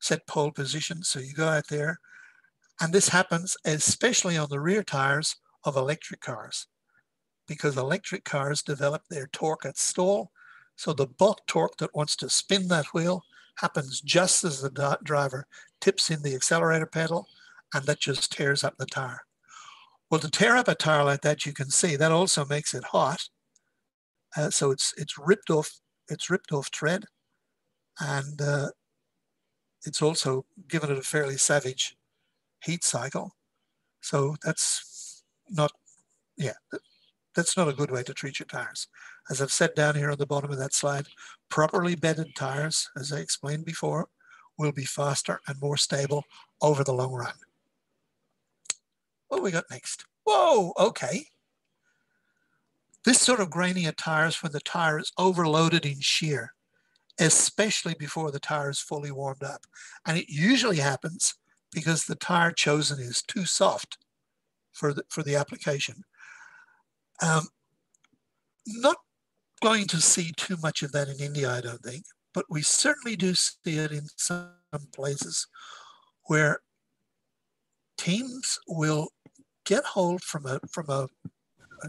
set pole position, so you go out there and this happens especially on the rear tires of electric cars because electric cars develop their torque at stall. So the bulk torque that wants to spin that wheel happens just as the driver tips in the accelerator pedal and that just tears up the tire. Well, to tear up a tire like that, you can see that also makes it hot. Uh, so it's it's ripped off it's ripped off tread, and uh, it's also given it a fairly savage heat cycle. So that's not, yeah, that's not a good way to treat your tires. As I've said down here on the bottom of that slide, properly bedded tires, as I explained before, will be faster and more stable over the long run. What we got next? Whoa, okay. This sort of graining of tires when the tire is overloaded in shear, especially before the tire is fully warmed up. And it usually happens because the tire chosen is too soft for the, for the application. Um, not going to see too much of that in India, I don't think, but we certainly do see it in some places where teams will get hold from a from a, a,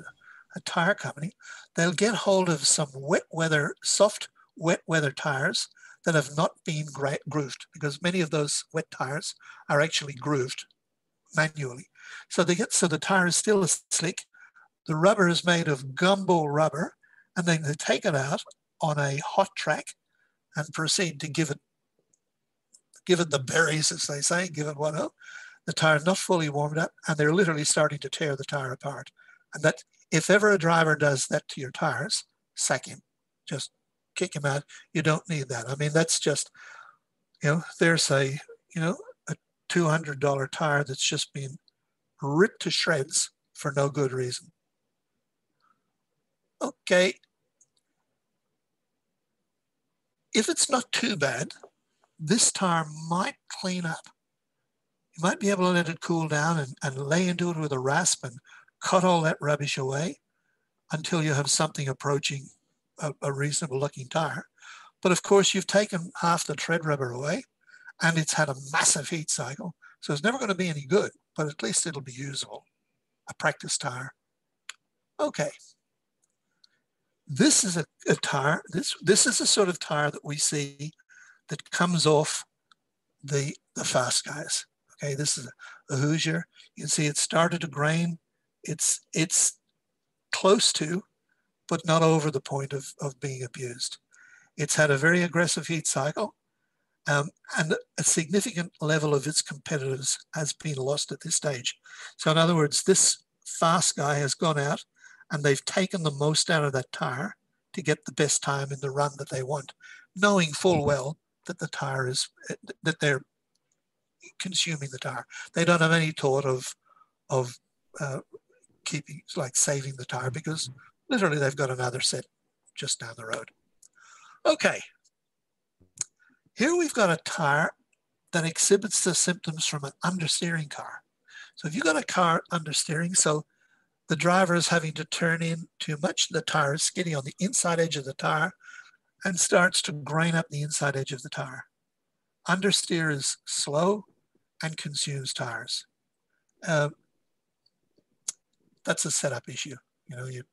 a tire company. They'll get hold of some wet weather, soft wet weather tires that have not been grooved because many of those wet tires are actually grooved manually. So they get so the tire is still slick. The rubber is made of gumbo rubber, and then they take it out on a hot track and proceed to give it give it the berries, as they say, give it what up. The tire is not fully warmed up, and they're literally starting to tear the tire apart. And that if ever a driver does that to your tires, sack him. Just kick him out. You don't need that. I mean, that's just, you know, there's a, you know, a $200 tire that's just been ripped to shreds for no good reason. Okay. If it's not too bad, this tire might clean up. You might be able to let it cool down and, and lay into it with a rasp and cut all that rubbish away until you have something approaching a, a reasonable looking tire. But of course, you've taken half the tread rubber away and it's had a massive heat cycle. So it's never going to be any good, but at least it'll be usable. A practice tire. Okay. This is a, a tire. This, this is the sort of tire that we see that comes off the, the fast guys. Okay, this is a, a Hoosier. You can see it started to grain. It's, it's close to, but not over the point of, of being abused. It's had a very aggressive heat cycle um, and a significant level of its competitors has been lost at this stage. So in other words, this fast guy has gone out and they've taken the most out of that tire to get the best time in the run that they want, knowing full mm-hmm. well that the tire is, that they're consuming the tire. They don't have any thought of, of uh, keeping, like saving the tire because literally they've got another set just down the road. Okay, here we've got a tire that exhibits the symptoms from an understeering car. So if you've got a car understeering, so the driver is having to turn in too much, the tire is skidding on the inside edge of the tire and starts to grain up the inside edge of the tire. Understeer is slow and consumes tires. Uh, that's a setup issue. You know, you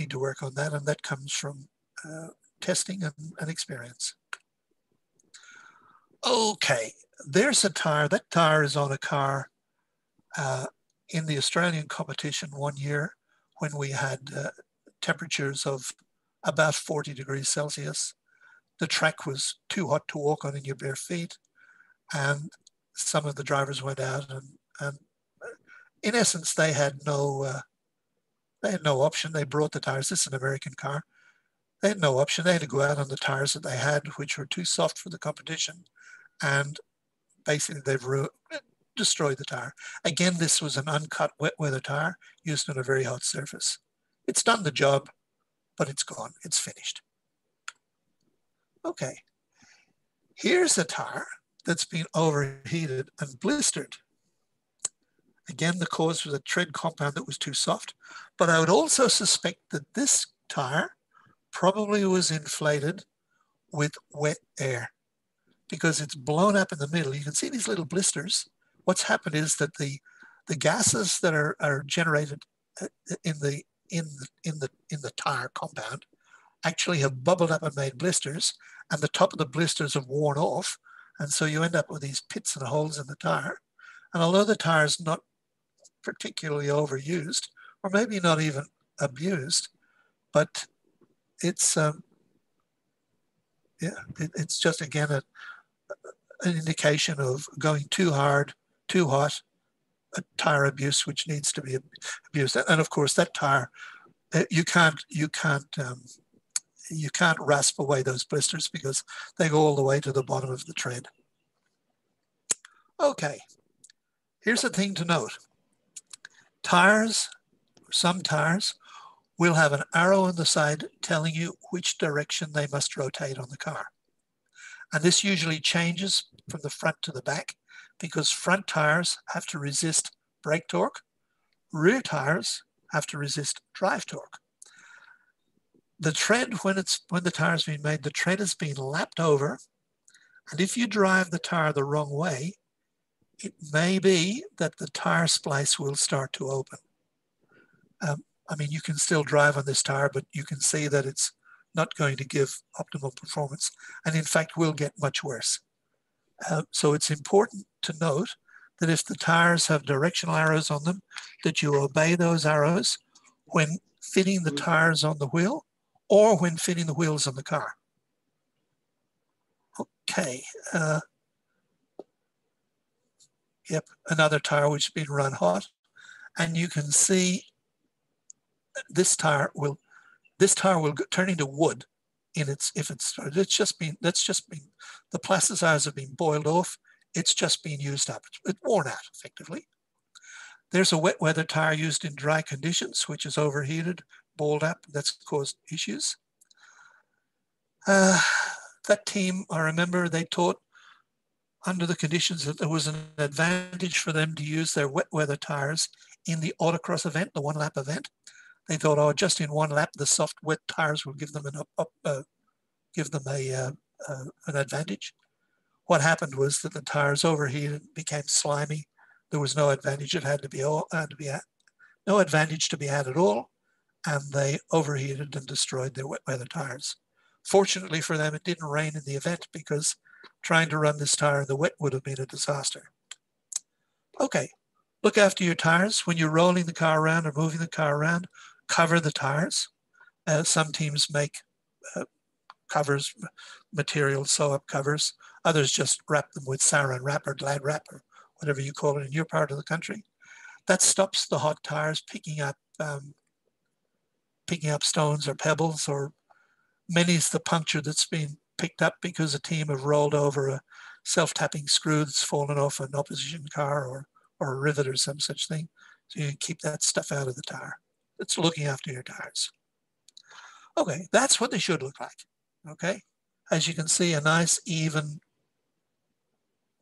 need to work on that, and that comes from uh, testing and, and experience. Okay, there's a tire. That tire is on a car uh, in the Australian competition one year when we had uh, temperatures of about 40 degrees Celsius. The track was too hot to walk on in your bare feet. And some of the drivers went out and, and in essence, they had no, uh, they had no option. They brought the tires. This is an American car. They had no option. They had to go out on the tires that they had, which were too soft for the competition and basically they've destroyed the tire. Again, this was an uncut wet weather tire used on a very hot surface. It's done the job, but it's gone, it's finished. Okay, here's a tire that's been overheated and blistered. Again, the cause was a tread compound that was too soft, but I would also suspect that this tire probably was inflated with wet air because it's blown up in the middle. You can see these little blisters. What's happened is that the the gases that are, are generated uh, in the in the in the in the tire compound actually have bubbled up and made blisters, and the top of the blisters have worn off, and so you end up with these pits and holes in the tire. And although the tire is not particularly overused, or maybe not even abused, but it's um, yeah, it, it's just again a, an indication of going too hard, too hot, a tire abuse which needs to be abused. And of course, that tire, uh, you can't you can't um, you can't rasp away those blisters because they go all the way to the bottom of the tread. Okay, here's a thing to note. Tires, some tires, will have an arrow on the side telling you which direction they must rotate on the car. And this usually changes from the front to the back because front tires have to resist brake torque, rear tires have to resist drive torque. The tread, when it's when the tire's been made, the tread has been lapped over, and if you drive the tire the wrong way, it may be that the tire splice will start to open. Um, I mean, you can still drive on this tire, but you can see that it's not going to give optimal performance, and in fact will get much worse. Uh, so it's important to note that if the tires have directional arrows on them, that you obey those arrows when fitting the tires on the wheel or when fitting the wheels on the car. Okay. Uh, yep, another tire which has been run hot. And you can see this tire will this tire will turn into wood in its if it's it's just been that's just been the plasticizers have been boiled off. It's just been used up. It's worn out effectively. There's a wet weather tire used in dry conditions which is overheated balled up. That's caused issues. Uh, that team i remember they taught under the conditions that there was an advantage for them to use their wet weather tires in the autocross event the one lap event they thought, oh, just in one lap, the soft wet tires will give them an up, uh, give them a uh, uh, an advantage. What happened was that the tires overheated, became slimy. There was no advantage. It had to be all had to be no advantage to be had at all, and they overheated and destroyed their wet weather tires. Fortunately for them, it didn't rain in the event because trying to run this tire in the wet would have been a disaster. Okay, look after your tires when you're rolling the car around or moving the car around cover the tires. Uh, some teams make uh, covers, material sew up covers. Others just wrap them with saran wrap or glad wrap or whatever you call it in your part of the country. That stops the hot tires picking up um, picking up stones or pebbles or many's the puncture that's been picked up because a team have rolled over a self-tapping screw that's fallen off an opposition car or, or a rivet or some such thing. So you keep that stuff out of the tire. It's looking after your tires. Okay, that's what they should look like. Okay, as you can see, a nice even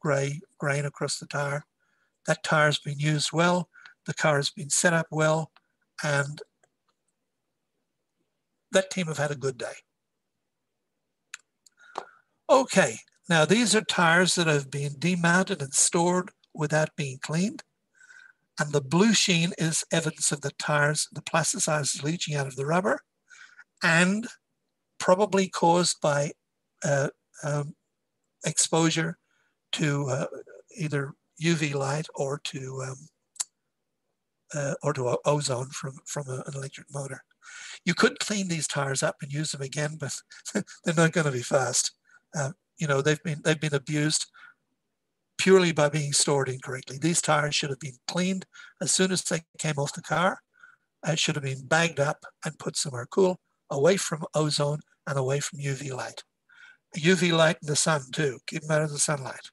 gray grain across the tire. That tire has been used well. The car has been set up well, and that team have had a good day. Okay, now these are tires that have been demounted and stored without being cleaned. And the blue sheen is evidence of the tires, the plasticizers leaching out of the rubber and probably caused by uh, um, exposure to uh, either UV light or to um, uh, or to ozone from, from a, an electric motor. You could clean these tires up and use them again, but *laughs* they're not going to be fast. Uh, you know, they've been they've been abused purely by being stored incorrectly. These tires should have been cleaned as soon as they came off the car. It should have been bagged up and put somewhere cool, away from ozone and away from UV light. UV light in the sun too, keep them out of the sunlight.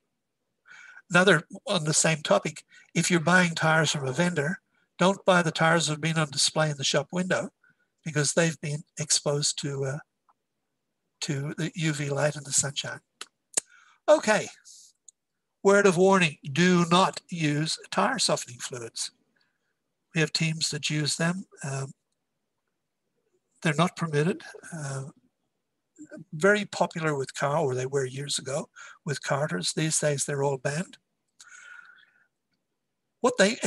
Another on the same topic, if you're buying tires from a vendor, don't buy the tires that have been on display in the shop window because they've been exposed to, uh, to the UV light and the sunshine. Okay, Word of warning, do not use tire softening fluids. We have teams that use them. Um, they're not permitted. Uh, very popular with car, or they were years ago, with carters. These days they're all banned. What they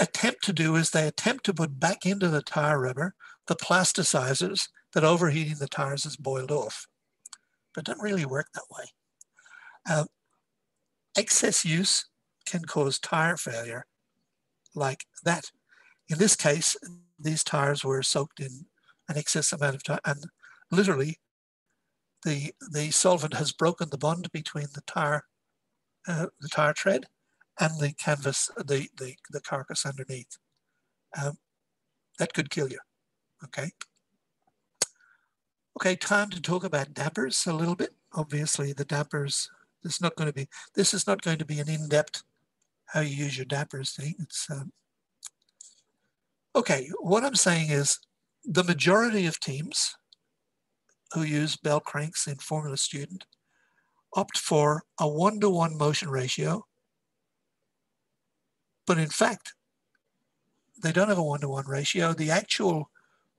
attempt to do is they attempt to put back into the tire rubber the plasticizers that overheating the tires has boiled off. But doesn't really work that way. Uh, excess use can cause tire failure like that. In this case, these tires were soaked in an excess amount of time and literally the, the solvent has broken the bond between the tire, uh, the tire tread and the canvas, the, the, the carcass underneath. Um, that could kill you, okay? Okay, time to talk about dampers a little bit. Obviously the dampers this is not going to be, this is not going to be an in-depth how you use your dampers thing. It's, um, okay, what I'm saying is the majority of teams who use bell cranks in Formula Student opt for a one-to-one -one motion ratio, but in fact, they don't have a one-to-one -one ratio. The actual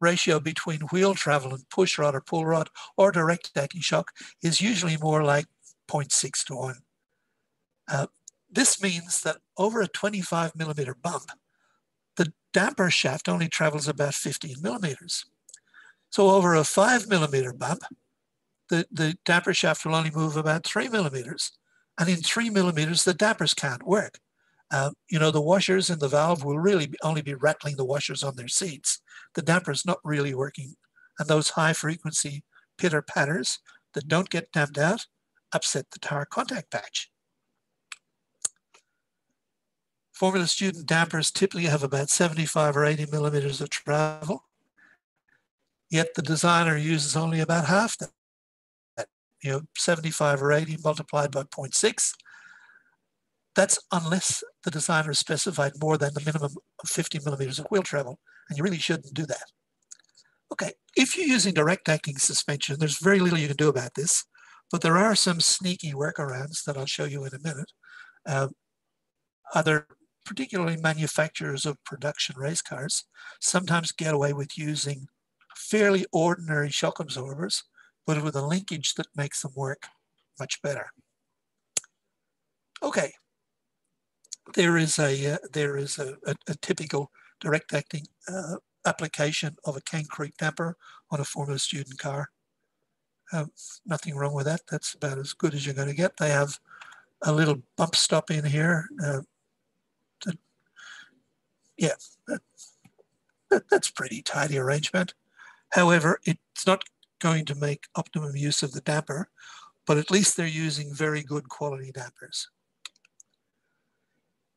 ratio between wheel travel and push rod or pull rod or direct stacking shock is usually more like 0.6 to 1. Uh, this means that over a 25 millimeter bump, the damper shaft only travels about 15 millimeters. So over a 5 millimeter bump, the, the damper shaft will only move about 3 millimeters. And in 3 millimeters, the dampers can't work. Uh, you know, the washers in the valve will really be, only be rattling the washers on their seats. The damper's not really working and those high frequency pitter patters that don't get damped out upset the tire contact patch. Formula student dampers typically have about 75 or 80 millimeters of travel, yet the designer uses only about half that. You know, 75 or 80 multiplied by 0.6. That's unless the designer specified more than the minimum of 50 millimeters of wheel travel, and you really shouldn't do that. Okay, if you're using direct acting suspension, there's very little you can do about this, but there are some sneaky workarounds that I'll show you in a minute. Um, other particularly manufacturers of production race cars, sometimes get away with using fairly ordinary shock absorbers, but with a linkage that makes them work much better. Okay, there is a uh, there is a, a, a, typical direct acting uh, application of a Cane Creek damper on a Formula student car. Uh, nothing wrong with that. That's about as good as you're going to get. They have a little bump stop in here uh, yeah, that, that, that's pretty tidy arrangement. However, it's not going to make optimum use of the damper, but at least they're using very good quality dampers.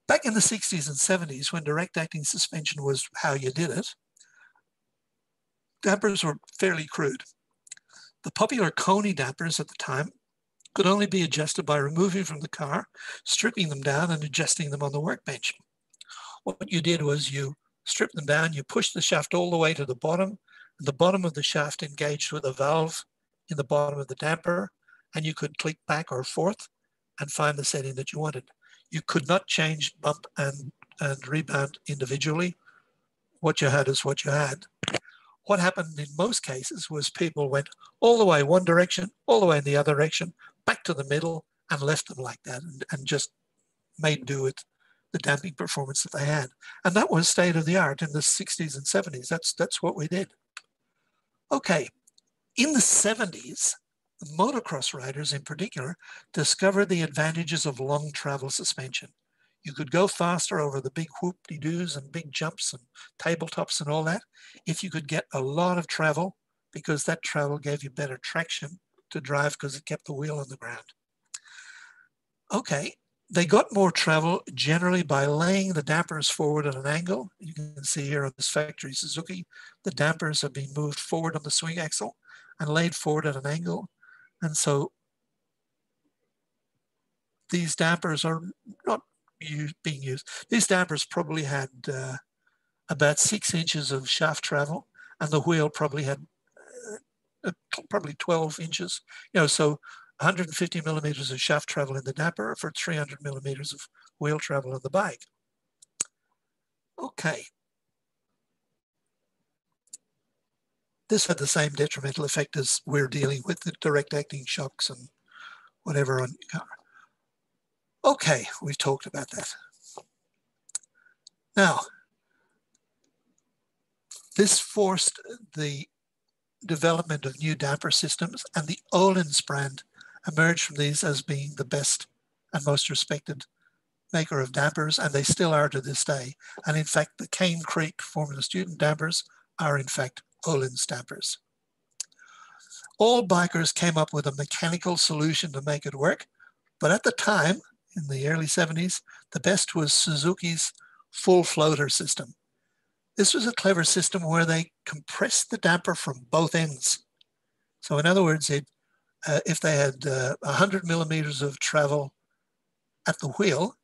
Back in the 60s and 70s, when direct acting suspension was how you did it, dampers were fairly crude. The popular Koni dampers at the time could only be adjusted by removing from the car, stripping them down and adjusting them on the workbench what you did was you stripped them down, you pushed the shaft all the way to the bottom, and the bottom of the shaft engaged with a valve in the bottom of the damper, and you could click back or forth and find the setting that you wanted. You could not change bump and, and rebound individually. What you had is what you had. What happened in most cases was people went all the way one direction, all the way in the other direction, back to the middle, and left them like that and, and just made do with the damping performance that they had. And that was state of the art in the 60s and 70s. That's, that's what we did. Okay, in the 70s, motocross riders in particular discovered the advantages of long travel suspension. You could go faster over the big whoop-de-doos and big jumps and tabletops and all that if you could get a lot of travel because that travel gave you better traction to drive because it kept the wheel on the ground. Okay, they got more travel generally by laying the dampers forward at an angle. You can see here on this factory Suzuki, the dampers have been moved forward on the swing axle and laid forward at an angle. And so these dampers are not being used. These dampers probably had uh, about six inches of shaft travel and the wheel probably had uh, probably 12 inches. You know, so 150 millimeters of shaft travel in the damper for 300 millimeters of wheel travel on the bike. Okay. This had the same detrimental effect as we're dealing with the direct acting shocks and whatever on your car. Okay, we've talked about that. Now, this forced the development of new damper systems and the Öhlins brand emerged from these as being the best and most respected maker of dampers, and they still are to this day. And in fact, the Cane Creek Formula Student dampers are in fact Öhlins dampers. All bikers came up with a mechanical solution to make it work, but at the time, in the early 70s, the best was Suzuki's full floater system. This was a clever system where they compressed the damper from both ends. So in other words, it uh, if they had uh, 100 millimeters of travel at the wheel,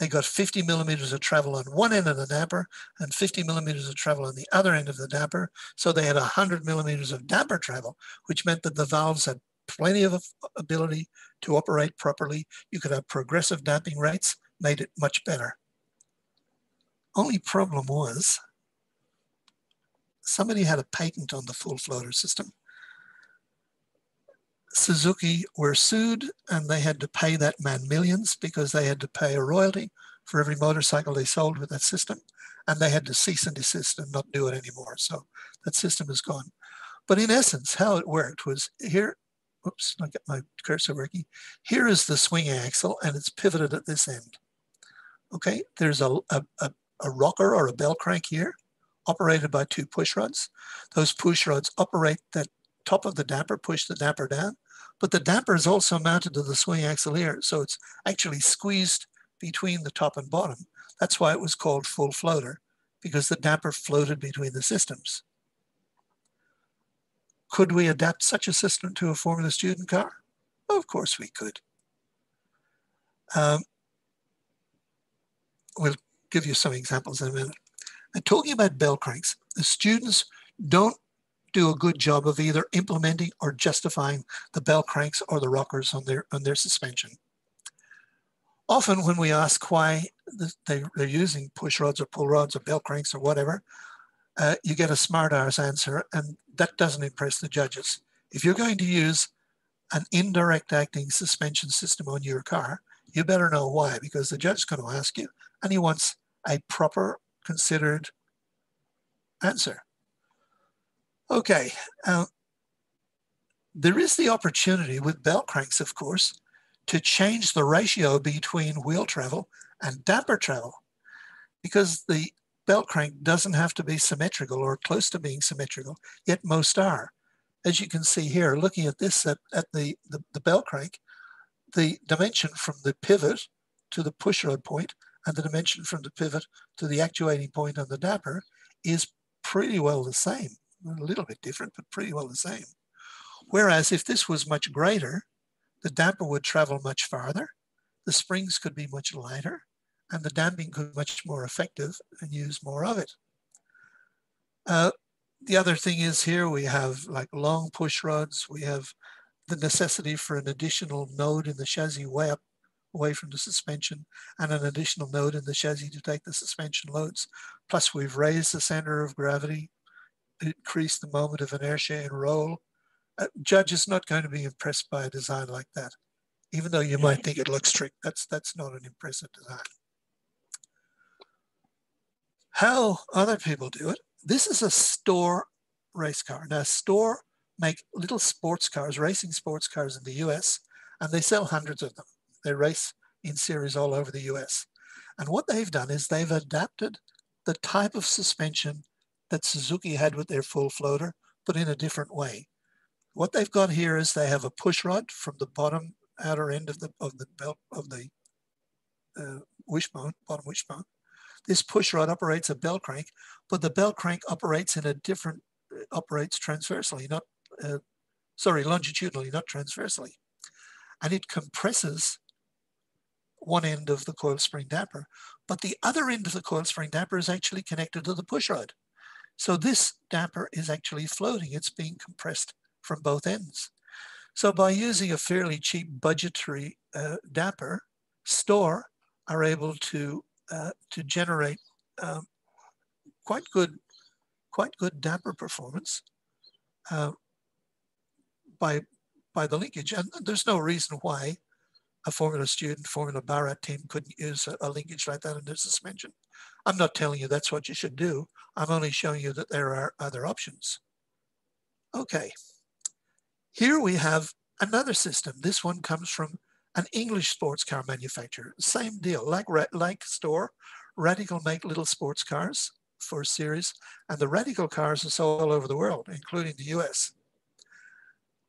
they got 50 millimeters of travel on one end of the damper and 50 millimeters of travel on the other end of the damper. So they had 100 millimeters of damper travel, which meant that the valves had plenty of ability to operate properly. You could have progressive damping rates, made it much better. Only problem was somebody had a patent on the full floater system. Suzuki were sued and they had to pay that man millions because they had to pay a royalty for every motorcycle they sold with that system. And they had to cease and desist and not do it anymore. So that system is gone. But in essence, how it worked was here, oops, I get my cursor working. Here is the swing axle and it's pivoted at this end. Okay, there's a, a, a, a rocker or a bell crank here. operated by two push rods. Those push rods operate the top of the damper, push the damper down, but the damper is also mounted to the swing axle here. So it's actually squeezed between the top and bottom. That's why it was called full floater, because the damper floated between the systems. Could we adapt such a system to a Formula Student car? Of course we could. Um, we'll give you some examples in a minute. And talking about bell cranks, the students don't do a good job of either implementing or justifying the bell cranks or the rockers on their on their suspension. Often when we ask why they, they're using push rods or pull rods or bell cranks or whatever, uh, you get a smart ass answer and that doesn't impress the judges. If you're going to use an indirect acting suspension system on your car, you better know why because the judge is going to ask you and he wants a proper considered answer. Okay, uh, there is the opportunity with bell cranks, of course, to change the ratio between wheel travel and damper travel because the bell crank doesn't have to be symmetrical or close to being symmetrical, yet most are. As you can see here, looking at this at, at the, the, the bell crank, the dimension from the pivot to the pushrod point and the dimension from the pivot to the actuating point on the damper is pretty well the same. A little bit different, but pretty well the same. Whereas if this was much greater, the damper would travel much farther, the springs could be much lighter, and the damping could be much more effective and use more of it. Uh, the other thing is here we have like long push rods, we have the necessity for an additional node in the chassis way up away from the suspension and an additional node in the chassis to take the suspension loads. Plus we've raised the center of gravity, increased the moment of inertia in roll. A judge is not going to be impressed by a design like that. Even though you might think it looks trick, that's, that's not an impressive design. How other people do it, this is a Stohr race car. Now Stohr make little sports cars, racing sports cars in the US, and they sell hundreds of them. They race in series all over the US. And what they've done is they've adapted the type of suspension that Suzuki had with their full floater, but in a different way. What they've got here is they have a push rod from the bottom outer end of the of the belt of the uh, wishbone, bottom wishbone. This push rod operates a bell crank, but the bell crank operates in a different uh, operates transversely, not uh, sorry, longitudinally, not transversely, and it compresses one end of the coil spring damper, but the other end of the coil spring damper is actually connected to the push rod. So this damper is actually floating. It's being compressed from both ends. So by using a fairly cheap budgetary uh, damper, Stohr are able to uh, to generate um, quite good quite good damper performance uh, by by the linkage. And there's no reason why a Formula student, Formula Bharat team couldn't use a, a, linkage like that in their suspension. I'm not telling you that's what you should do. I'm only showing you that there are other options. Okay, here we have another system. This one comes from an English sports car manufacturer. Same deal, like, like Stohr, Radical make little sports cars for series, and the Radical cars are sold all over the world, including the US.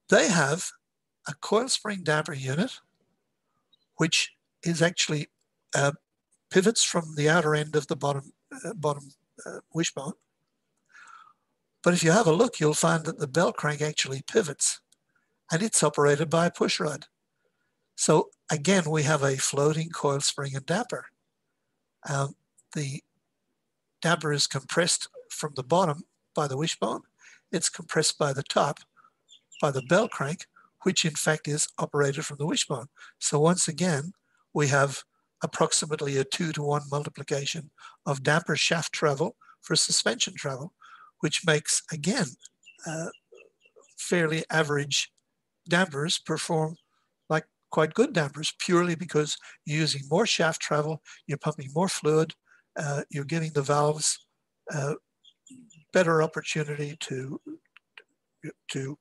They have a coil spring damper unit which is actually uh, pivots from the outer end of the bottom, uh, bottom uh, wishbone. But if you have a look, you'll find that the bell crank actually pivots and it's operated by a push rod. So again, we have a floating coil spring and damper. Um, the damper is compressed from the bottom by the wishbone. It's compressed by the top by the bell crank, which in fact is operated from the wishbone. So once again, we have approximately a two to one multiplication of damper shaft travel for suspension travel, which makes, again, uh, fairly average dampers perform like quite good dampers purely because you're using more shaft travel, you're pumping more fluid, uh, you're giving the valves uh, better opportunity to, to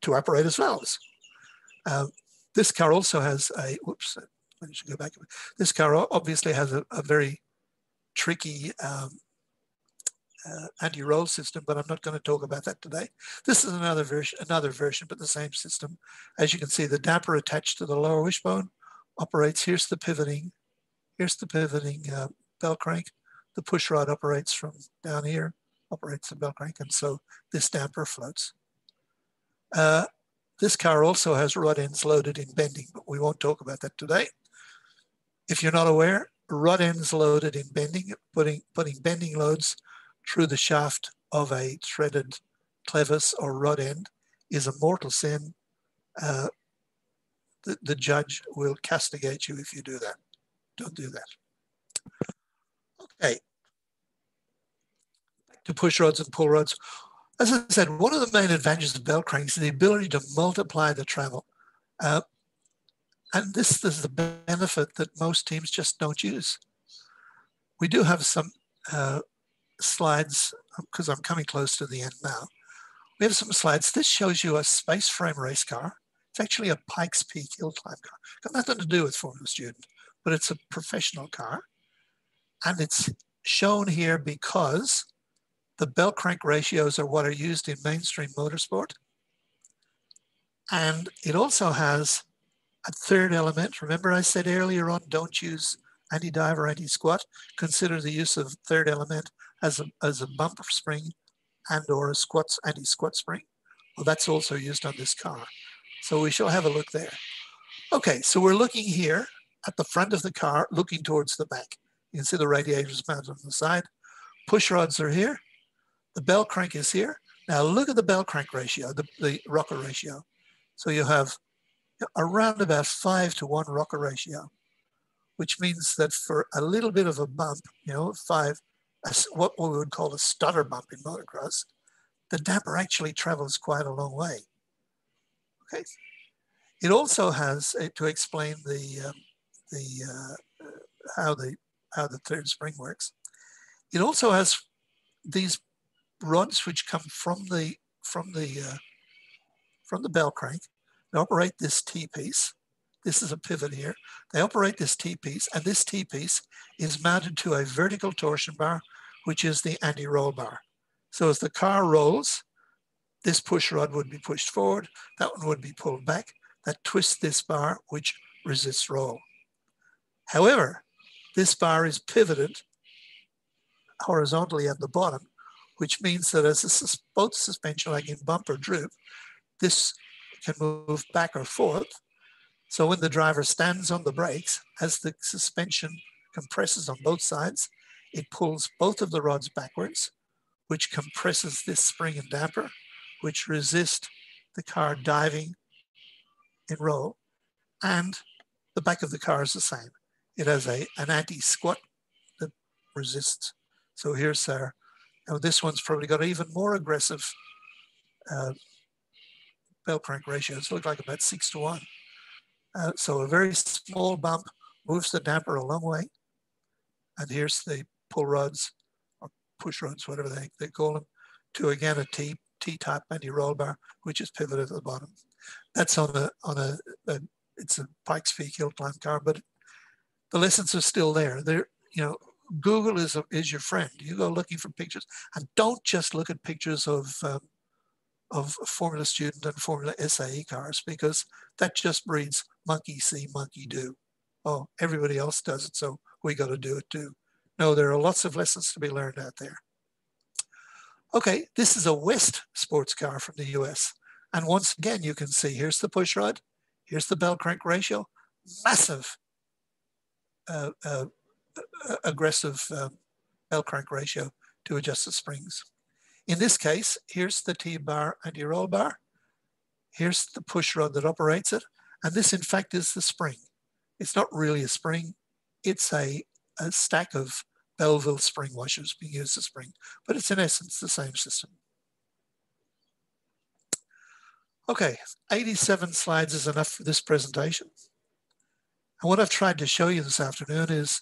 to operate as valves. Um, this car also has a, whoops, Should go back. This car obviously has a, a very tricky um, uh, anti-roll system, but I'm not going to talk about that today. This is another version, another version, but the same system. As you can see, the damper attached to the lower wishbone operates. Here's the pivoting. Here's the pivoting uh, bell crank. The push rod operates from down here, operates the bell crank, and so this damper floats. Uh, this car also has rod ends loaded in bending, but we won't talk about that today. If you're not aware, rod ends loaded in bending, putting, putting bending loads through the shaft of a threaded clevis or rod end is a mortal sin. Uh, the, the judge will castigate you if you do that. Don't do that. Okay. Back to push rods and pull rods. As I said, one of the main advantages of bell cranks is the ability to multiply the travel. Uh, and this is the benefit that most teams just don't use. We do have some uh, slides, because I'm coming close to the end now. We have some slides. This shows you a space frame race car. It's actually a Pikes Peak hill climb car. Got nothing to do with Formula Student, but it's a professional car. And it's shown here because the bell crank ratios are what are used in mainstream motorsport. And it also has third element. Remember I said earlier on, don't use anti-dive or anti-squat. Consider the use of third element as a, as a bumper spring and or a squat, anti-squat spring. Well, that's also used on this car. So we shall have a look there. Okay, so we're looking here at the front of the car, looking towards the back. You can see the radiators mounted on the side. Push rods are here. The bell crank is here. Now look at the bell crank ratio, the, the rocker ratio. So you have around about five to one rocker ratio, which means that for a little bit of a bump, you know, five, what we would call a stutter bump in motocross, the damper actually travels quite a long way. Okay. It also has uh, to explain the um, the uh, how the how the third spring works. It also has these rods which come from the from the uh, from the bell crank. They operate this T piece. This is a pivot here. They operate this T piece, and this T piece is mounted to a vertical torsion bar which is the anti-roll bar. So as the car rolls, this push rod would be pushed forward, that one would be pulled back, that twists this bar, which resists roll. However, this bar is pivoted horizontally at the bottom, which means that as the both suspension, like in bump or droop, this can move back or forth. So when the driver stands on the brakes, as the suspension compresses on both sides, it pulls both of the rods backwards, which compresses this spring and damper, which resist the car diving in roll. And the back of the car is the same. It has a, an anti-squat that resists. So here's our, now this one's probably got even more aggressive uh, bell crank ratios. Look like about six to one. Uh, so a very small bump moves the damper a long way. And here's the pull rods or push rods, whatever they, they call them, to again a T, T-type anti-roll bar, which is pivoted at the bottom. That's on a, on a, a it's a Pikes Peak hill climb car, but the lessons are still there. They're, you know, Google is, a, is your friend. You go looking for pictures and don't just look at pictures of, um, of Formula Student and Formula SAE cars because that just breeds monkey see, monkey do. Oh, everybody else does it, so we got to do it too. No, there are lots of lessons to be learned out there. Okay, this is a West sports car from the US. And once again, you can see here's the push rod, here's the bell crank ratio, massive uh, uh, uh aggressive uh, bell crank ratio to adjust the springs. In this case, here's the T-bar and your roll bar. Here's the push rod that operates it. And this, in fact, is the spring. It's not really a spring. It's a, a stack of Belleville spring washers being used as spring, but it's in essence the same system. Okay, 87 slides is enough for this presentation. And what I've tried to show you this afternoon is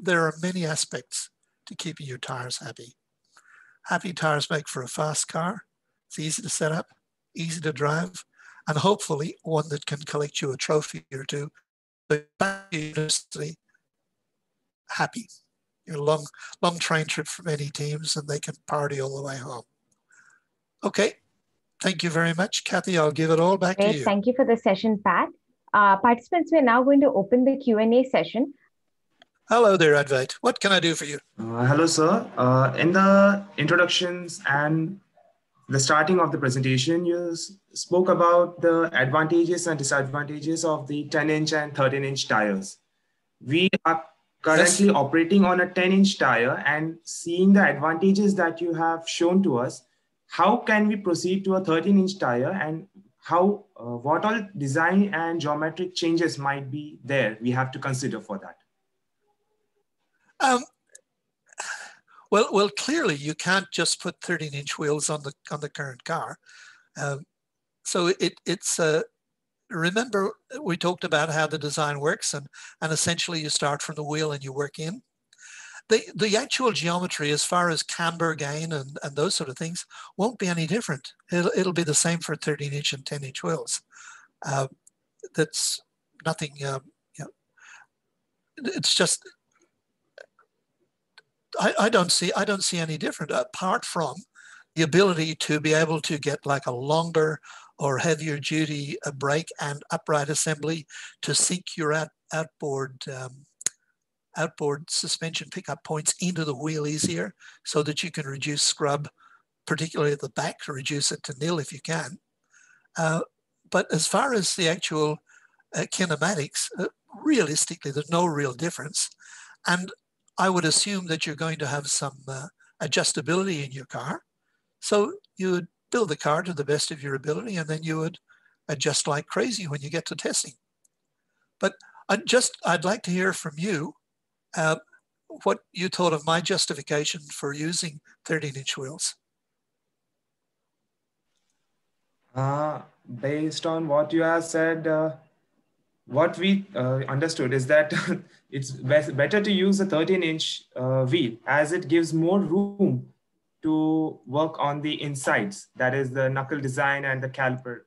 there are many aspects to keeping your tires happy. Happy tires make for a fast car. It's easy to set up, easy to drive, and hopefully one that can collect you a trophy or two. But happy you know, long, long train trip for many teams and they can party all the way home. Okay, thank you very much. Kathy, I'll give it all back Great. to you. Thank you for the session, Pat. Uh, participants, we're now going to open the Q&A session. Hello there, Advait. What can I do for you? Uh, hello, sir. Uh, in the introductions and the starting of the presentation, you spoke about the advantages and disadvantages of the 10 inch and 13 inch tires. We are currently yes. operating on a 10 inch tire and seeing the advantages that you have shown to us. How can we proceed to a 13 inch tire and how, uh, what all design and geometric changes might be there we have to consider for that? Um, well, well, clearly you can't just put 13 inch wheels on the on the current car. Um, so it it's uh, remember we talked about how the design works and and essentially you start from the wheel and you work in. The, the actual geometry as far as camber gain and, and those sort of things won't be any different. It'll, it'll be the same for 13 inch and 10 inch wheels. Uh, that's nothing, uh, you know, it's just I, I don't see I don't see any different apart from the ability to be able to get like a longer or heavier duty brake and upright assembly to sink your out, outboard um, outboard suspension pickup points into the wheel easier so that you can reduce scrub, particularly at the back, to reduce it to nil if you can. Uh, but as far as the actual uh, kinematics, uh, realistically, there's no real difference. And I would assume that you're going to have some uh, adjustability in your car. So you would build the car to the best of your ability and then you would adjust like crazy when you get to testing. But I just, I'd like to hear from you uh, what you thought of my justification for using 13 inch wheels. Uh, based on what you have said, uh, what we uh, understood is that *laughs* it's better to use a 13 inch uh, wheel as it gives more room to work on the insides that is the knuckle design and the caliper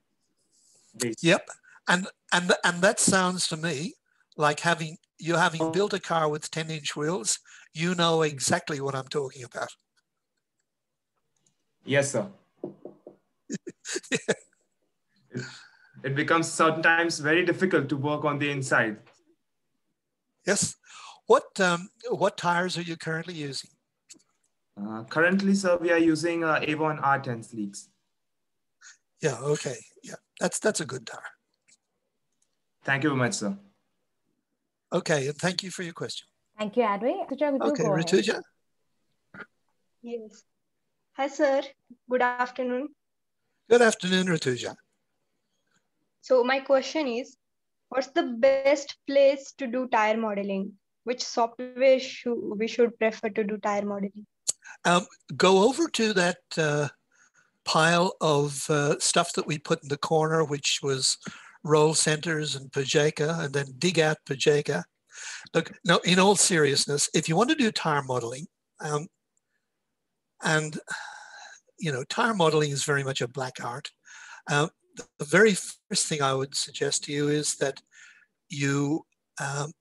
base. Yep. And and and that sounds to me like having you having built a car with 10 inch wheels you know exactly what i'm talking about. Yes sir. *laughs* Yeah. it becomes sometimes very difficult to work on the inside Yes. What um, what tires are you currently using? Uh, currently, sir, we are using uh, Avon R10 Sleeks. Yeah. Okay. Yeah, that's that's a good tire. Thank you very much, sir. Okay, and thank you for your question. Thank you, Adway. Okay, Rituja. Yes. Hi, sir. Good afternoon. Good afternoon, Rituja. So my question is, what's the best place to do tire modeling? Which software should we should prefer to do tire modeling? Um, go over to that uh, pile of uh, stuff that we put in the corner, which was roll centers and Pacejka, and then dig out Pacejka. Look, no, in all seriousness, if you want to do tire modeling, um, and you know, tire modeling is very much a black art. Um, the very first thing I would suggest to you is that you um,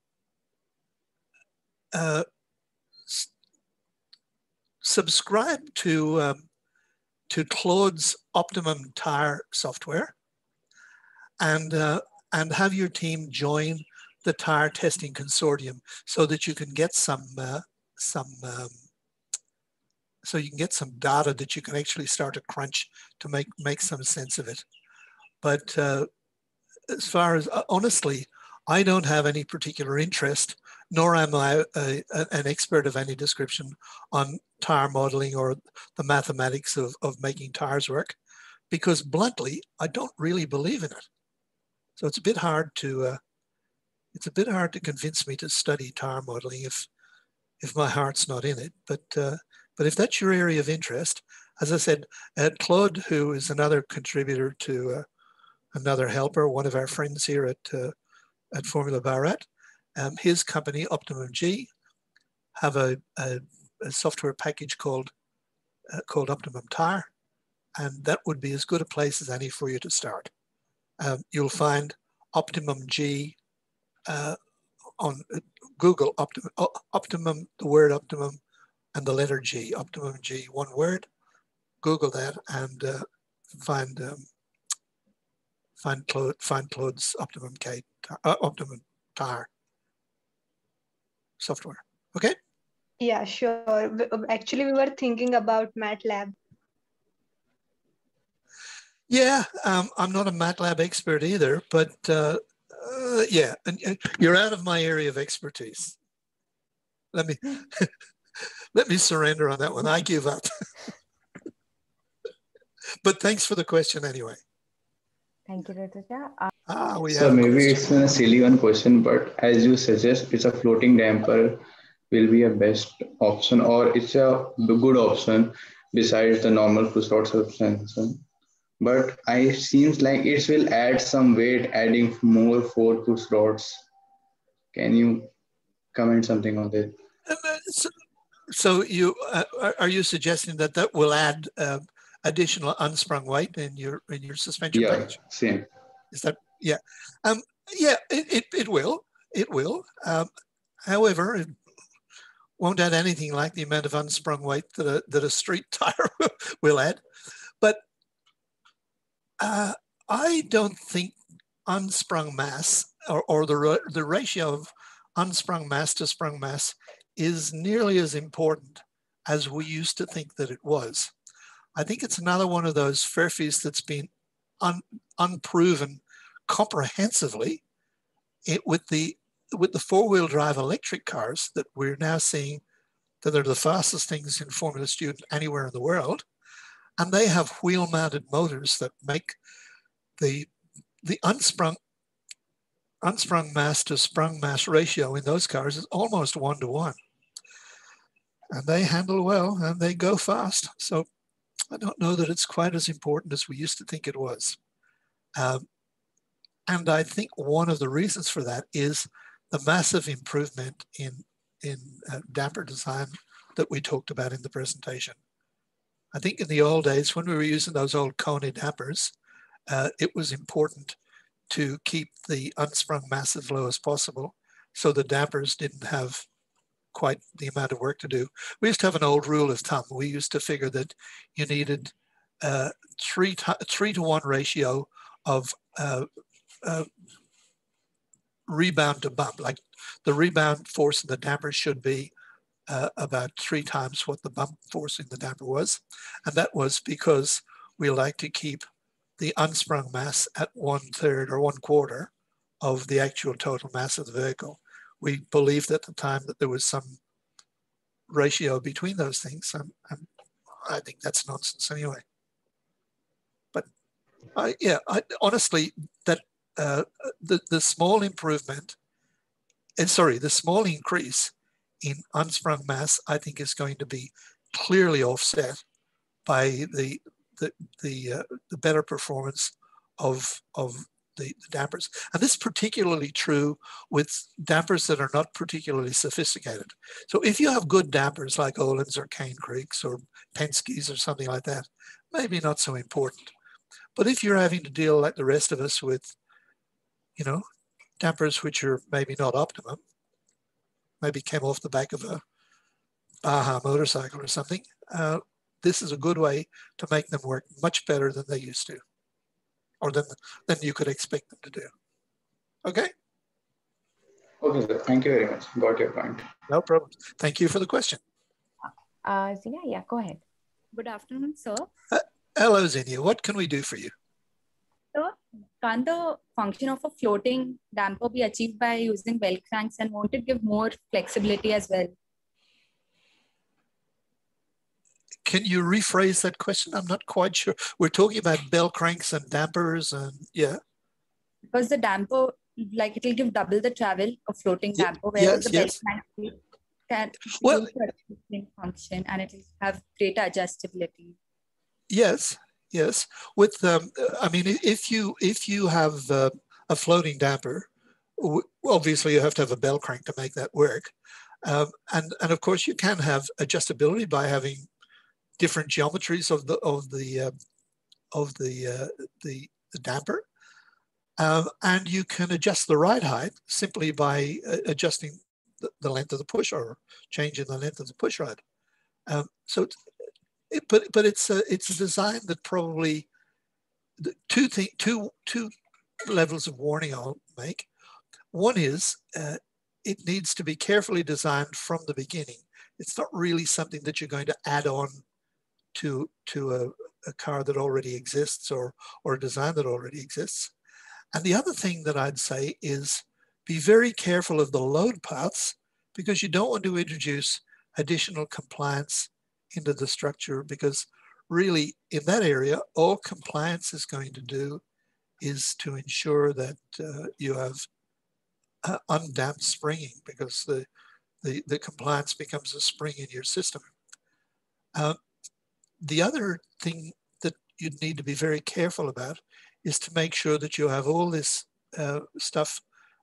uh, subscribe to um, to Claude's Optimum Tire software, and uh, and have your team join the tire testing consortium so that you can get some uh, some um, so you can get some data that you can actually start to crunch to make make some sense of it. But uh, as far as uh, honestly, I don't have any particular interest, nor am I a, a, an expert of any description on tire modeling or the mathematics of, of making tires work, because bluntly, I don't really believe in it. So it's a bit hard to uh, it's a bit hard to convince me to study tire modeling if if my heart's not in it. But uh, but if that's your area of interest, as I said, Claude, who is another contributor to uh, another helper, one of our friends here at, uh, at Formula Bharat. Um, his company, Optimum G, have a, a, a software package called, uh, called Optimum Tire, and that would be as good a place as any for you to start. Um, you'll find Optimum G uh, on Google optimum, optimum, the word optimum, and the letter G, optimum G, one word. Google that and uh, find um, find Claude, Claude's optimum K, uh, optimum tire software. Okay. Yeah, sure. Actually, we were thinking about MATLAB. Yeah, um, I'm not a MATLAB expert either, but uh, uh, yeah, and, and you're out of my area of expertise. Let me *laughs* let me surrender on that one. I give up. *laughs* but thanks for the question anyway. Thank you, Rituja. Uh, ah, we so maybe it's a silly one question, but as you suggest, it's a floating damper will be a best option or it's a good option besides the normal push rod suspension but I seems like it will add some weight, adding more four push rods. Can you comment something on that? So, so you uh, are you suggesting that that will add uh, additional unsprung weight in your in your suspension yeah, package? same. Is that yeah? Um, yeah, it, it, it will. It will. Um, however, it won't add anything like the amount of unsprung weight that a, that a street *laughs* tire will add. But uh, I don't think unsprung mass or, or the, the ratio of unsprung mass to sprung mass is nearly as important as we used to think that it was. I think it's another one of those furphies that's been un, unproven comprehensively it, with the with the four-wheel drive electric cars that we're now seeing that they're the fastest things in Formula Student anywhere in the world and they have wheel mounted motors that make the, the unsprung, unsprung mass to sprung mass ratio in those cars is almost one to one. And they handle well and they go fast. So I don't know that it's quite as important as we used to think it was. Um, and I think one of the reasons for that is the massive improvement in, in uh, damper design that we talked about in the presentation. I think in the old days when we were using those old Koni dampers, uh, it was important to keep the unsprung mass as low as possible so the dampers didn't have quite the amount of work to do. We used to have an old rule of thumb. We used to figure that you needed uh, three, to, three to one ratio of uh, uh, rebound to bump. Like the rebound force in the damper should be uh, about three times what the bump force in the damper was. And that was because we like to keep the unsprung mass at one third or one quarter of the actual total mass of the vehicle. We believed at the time that there was some ratio between those things. And, and I think that's nonsense anyway. But I, yeah, I, honestly, that uh, the, the small improvement, and sorry, the small increase in unsprung mass, I think is going to be clearly offset by the the the, uh, the better performance of of the, the, dampers. And this is particularly true with dampers that are not particularly sophisticated. So if you have good dampers like Öhlins or Cane Creeks or Penske's or something like that, maybe not so important. But if you're having to deal like the rest of us with, you know, dampers which are maybe not optimum, maybe came off the back of a Baja motorcycle or something, uh, this is a good way to make them work much better than they used to, or than, than you could expect them to do. Okay? Okay, sir. Thank you very much. Got your point. No problem. Thank you for the question. Uh, Zenia, yeah, go ahead. Good afternoon, sir. Uh, hello, Zenia. What can we do for you? So, can the function of a floating damper be achieved by using bell cranks and won't it give more flexibility as well? Can you rephrase that question? I'm not quite sure. We're talking about bell cranks and dampers and yeah. Because the damper, like it'll give double the travel of floating damper, whereas yes, the yes. bell crank can well, function and it will have greater adjustability. Yes, Yes, with um, I mean, if you if you have uh, a floating damper, obviously you have to have a bell crank to make that work, um, and and of course you can have adjustability by having different geometries of the of the uh, of the, uh, the, the damper, um, and you can adjust the ride height simply by uh, adjusting the, the length of the push or changing the length of the push rod. Um, so, it, but but it's a it's a design that probably two thing two two levels of warning I'll make. One is uh, it needs to be carefully designed from the beginning. It's not really something that you're going to add on to to a, a car that already exists or or a design that already exists. And the other thing that I'd say is be very careful of the load paths because you don't want to introduce additional compliance into the structure because really in that area, all compliance is going to do is to ensure that uh, you have uh, undamped springing because the, the, the compliance becomes a spring in your system. Uh, the other thing that you need to be very careful about is to make sure that you have all this uh, stuff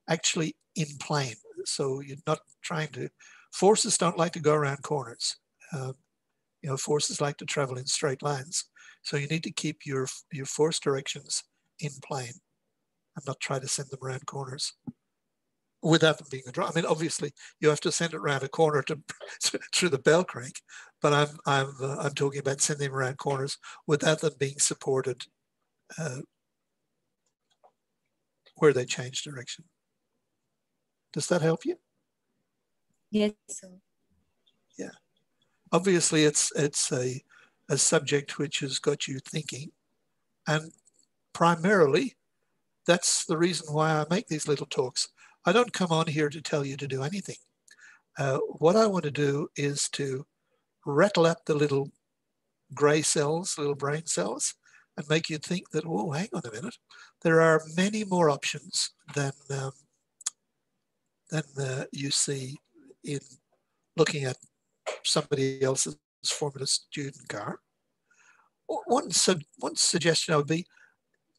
actually in plane. So you're not trying to, forces don't like to go around corners. Um, you know, forces like to travel in straight lines. So you need to keep your, your force directions in plane and not try to send them around corners without them being a draw. I mean, obviously you have to send it around a corner to *laughs* through the bell crank, but I'm I'm uh, I'm talking about sending them around corners without them being supported uh, where they change direction. Does that help you? Yes, sir. Yeah. Obviously, it's it's a a subject which has got you thinking, and primarily, that's the reason why I make these little talks. I don't come on here to tell you to do anything. Uh, what I want to do is to rattle up the little gray cells, little brain cells, and make you think that, oh, hang on a minute, there are many more options than, um, than uh, you see in looking at somebody else's Formula student car. One, sub, one suggestion would be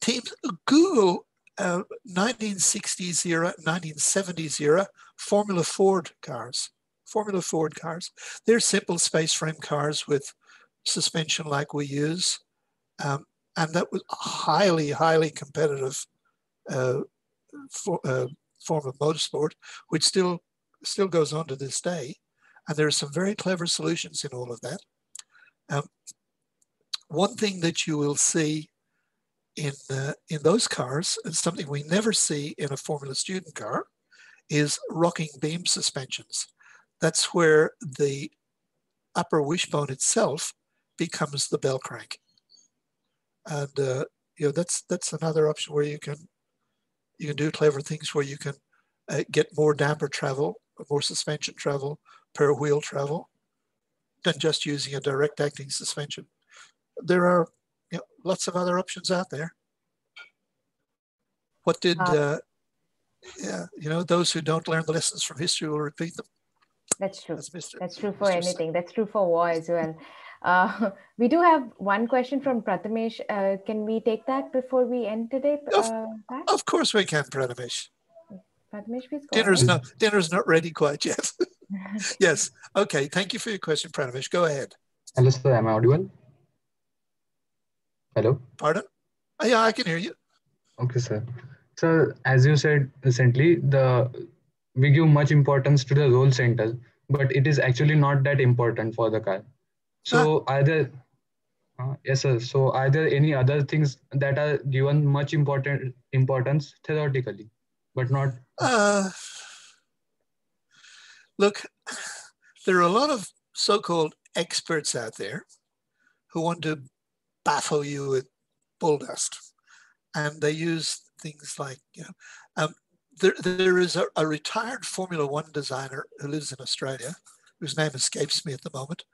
teams, Google uh, 1960s era, 1970s era Formula Ford cars. Formula Ford cars. They're simple space frame cars with suspension like we use. Um, and that was highly, highly competitive uh, for, uh, form of motorsport, which still still goes on to this day. And there are some very clever solutions in all of that. Um, one thing that you will see in uh, in those cars, and something we never see in a Formula Student car, is rocking beam suspensions. That's where the upper wishbone itself becomes the bell crank, and uh, you know that's that's another option where you can you can do clever things where you can uh, get more damper travel, more suspension travel per wheel travel, than just using a direct acting suspension. There are you know, lots of other options out there. What did, uh, uh, yeah, you know, those who don't learn the lessons from history will repeat them. That's true. That's, Mr. That's true for Mr. anything. That's true for war as well. Uh, *laughs* we do have one question from Prathamesh. Uh, can we take that before we end today? Of, uh, of course we can, Prathamesh. Prathamesh, please go dinner's not dinner's not ready quite yet. *laughs* yes. Okay. Thank you for your question, Prathamesh. Go ahead. Hello, sir. Am I audible? Hello. Pardon? Oh, yeah, I can hear you. Okay, sir. So as you said recently, the we give much importance to the roll center, but it is actually not that important for the car. So ah. either uh, yes, sir. So are there any other things that are given much important importance theoretically, but not? Uh, look, there are a lot of so-called experts out there who want to baffle you with bull dust. And they use things like, you know, um, there, there is a, a, retired Formula One designer who lives in Australia, whose name escapes me at the moment,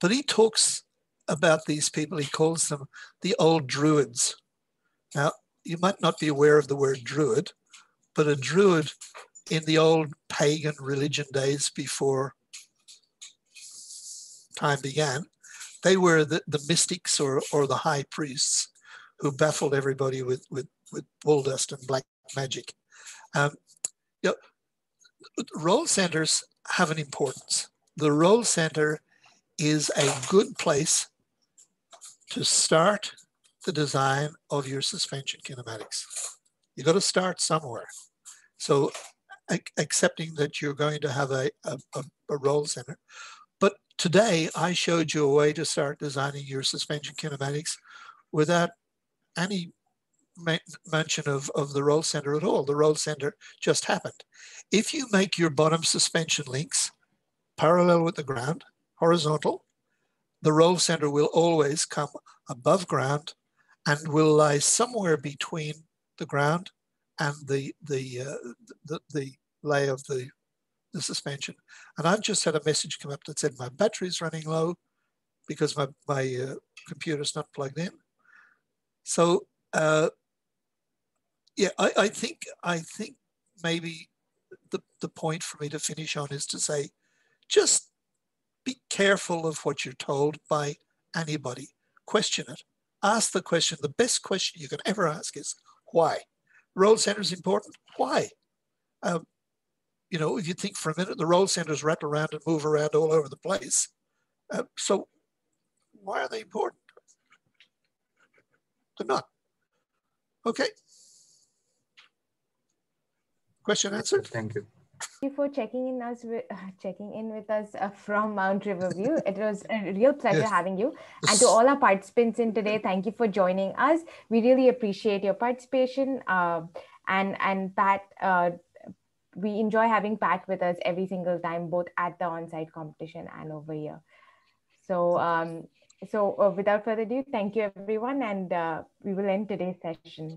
but he talks about these people, he calls them the old druids. Now, you might not be aware of the word druid, but a druid in the old pagan religion days before time began they were the, the mystics or, or the high priests who baffled everybody with, with, with bull dust and black magic. Um, you know, roll centers have an importance. The roll center is a good place to start the design of your suspension kinematics. You've got to start somewhere. So accepting that you're going to have a, a, a roll center. But today I showed you a way to start designing your suspension kinematics without any mention of, of the roll center at all. The roll center just happened. If you make your bottom suspension links parallel with the ground, horizontal, the roll center will always come above ground and will lie somewhere between the ground and the the uh, the, the lay of the the suspension. And I've just had a message come up that said my battery's running low because my my uh, computer's not plugged in. So uh, yeah, I, I think I think maybe the the point for me to finish on is to say, just be careful of what you're told by anybody. Question it. Ask the question. The best question you can ever ask is why. Roll center is important. Why? Um, you know, if you think for a minute, the roll centers wrap around and move around all over the place. Uh, so why are they important? They're not. Okay. Question answered? Thank you. Thank you for checking in us with, uh, checking in with us uh, from Mount Riverview. It was a real pleasure yes. having you. And to all our participants in today, thank you for joining us. We really appreciate your participation. Uh, and and Pat, uh, we enjoy having Pat with us every single time, both at the on-site competition and over here. So um, so uh, without further ado, thank you everyone, and uh, we will end today's session.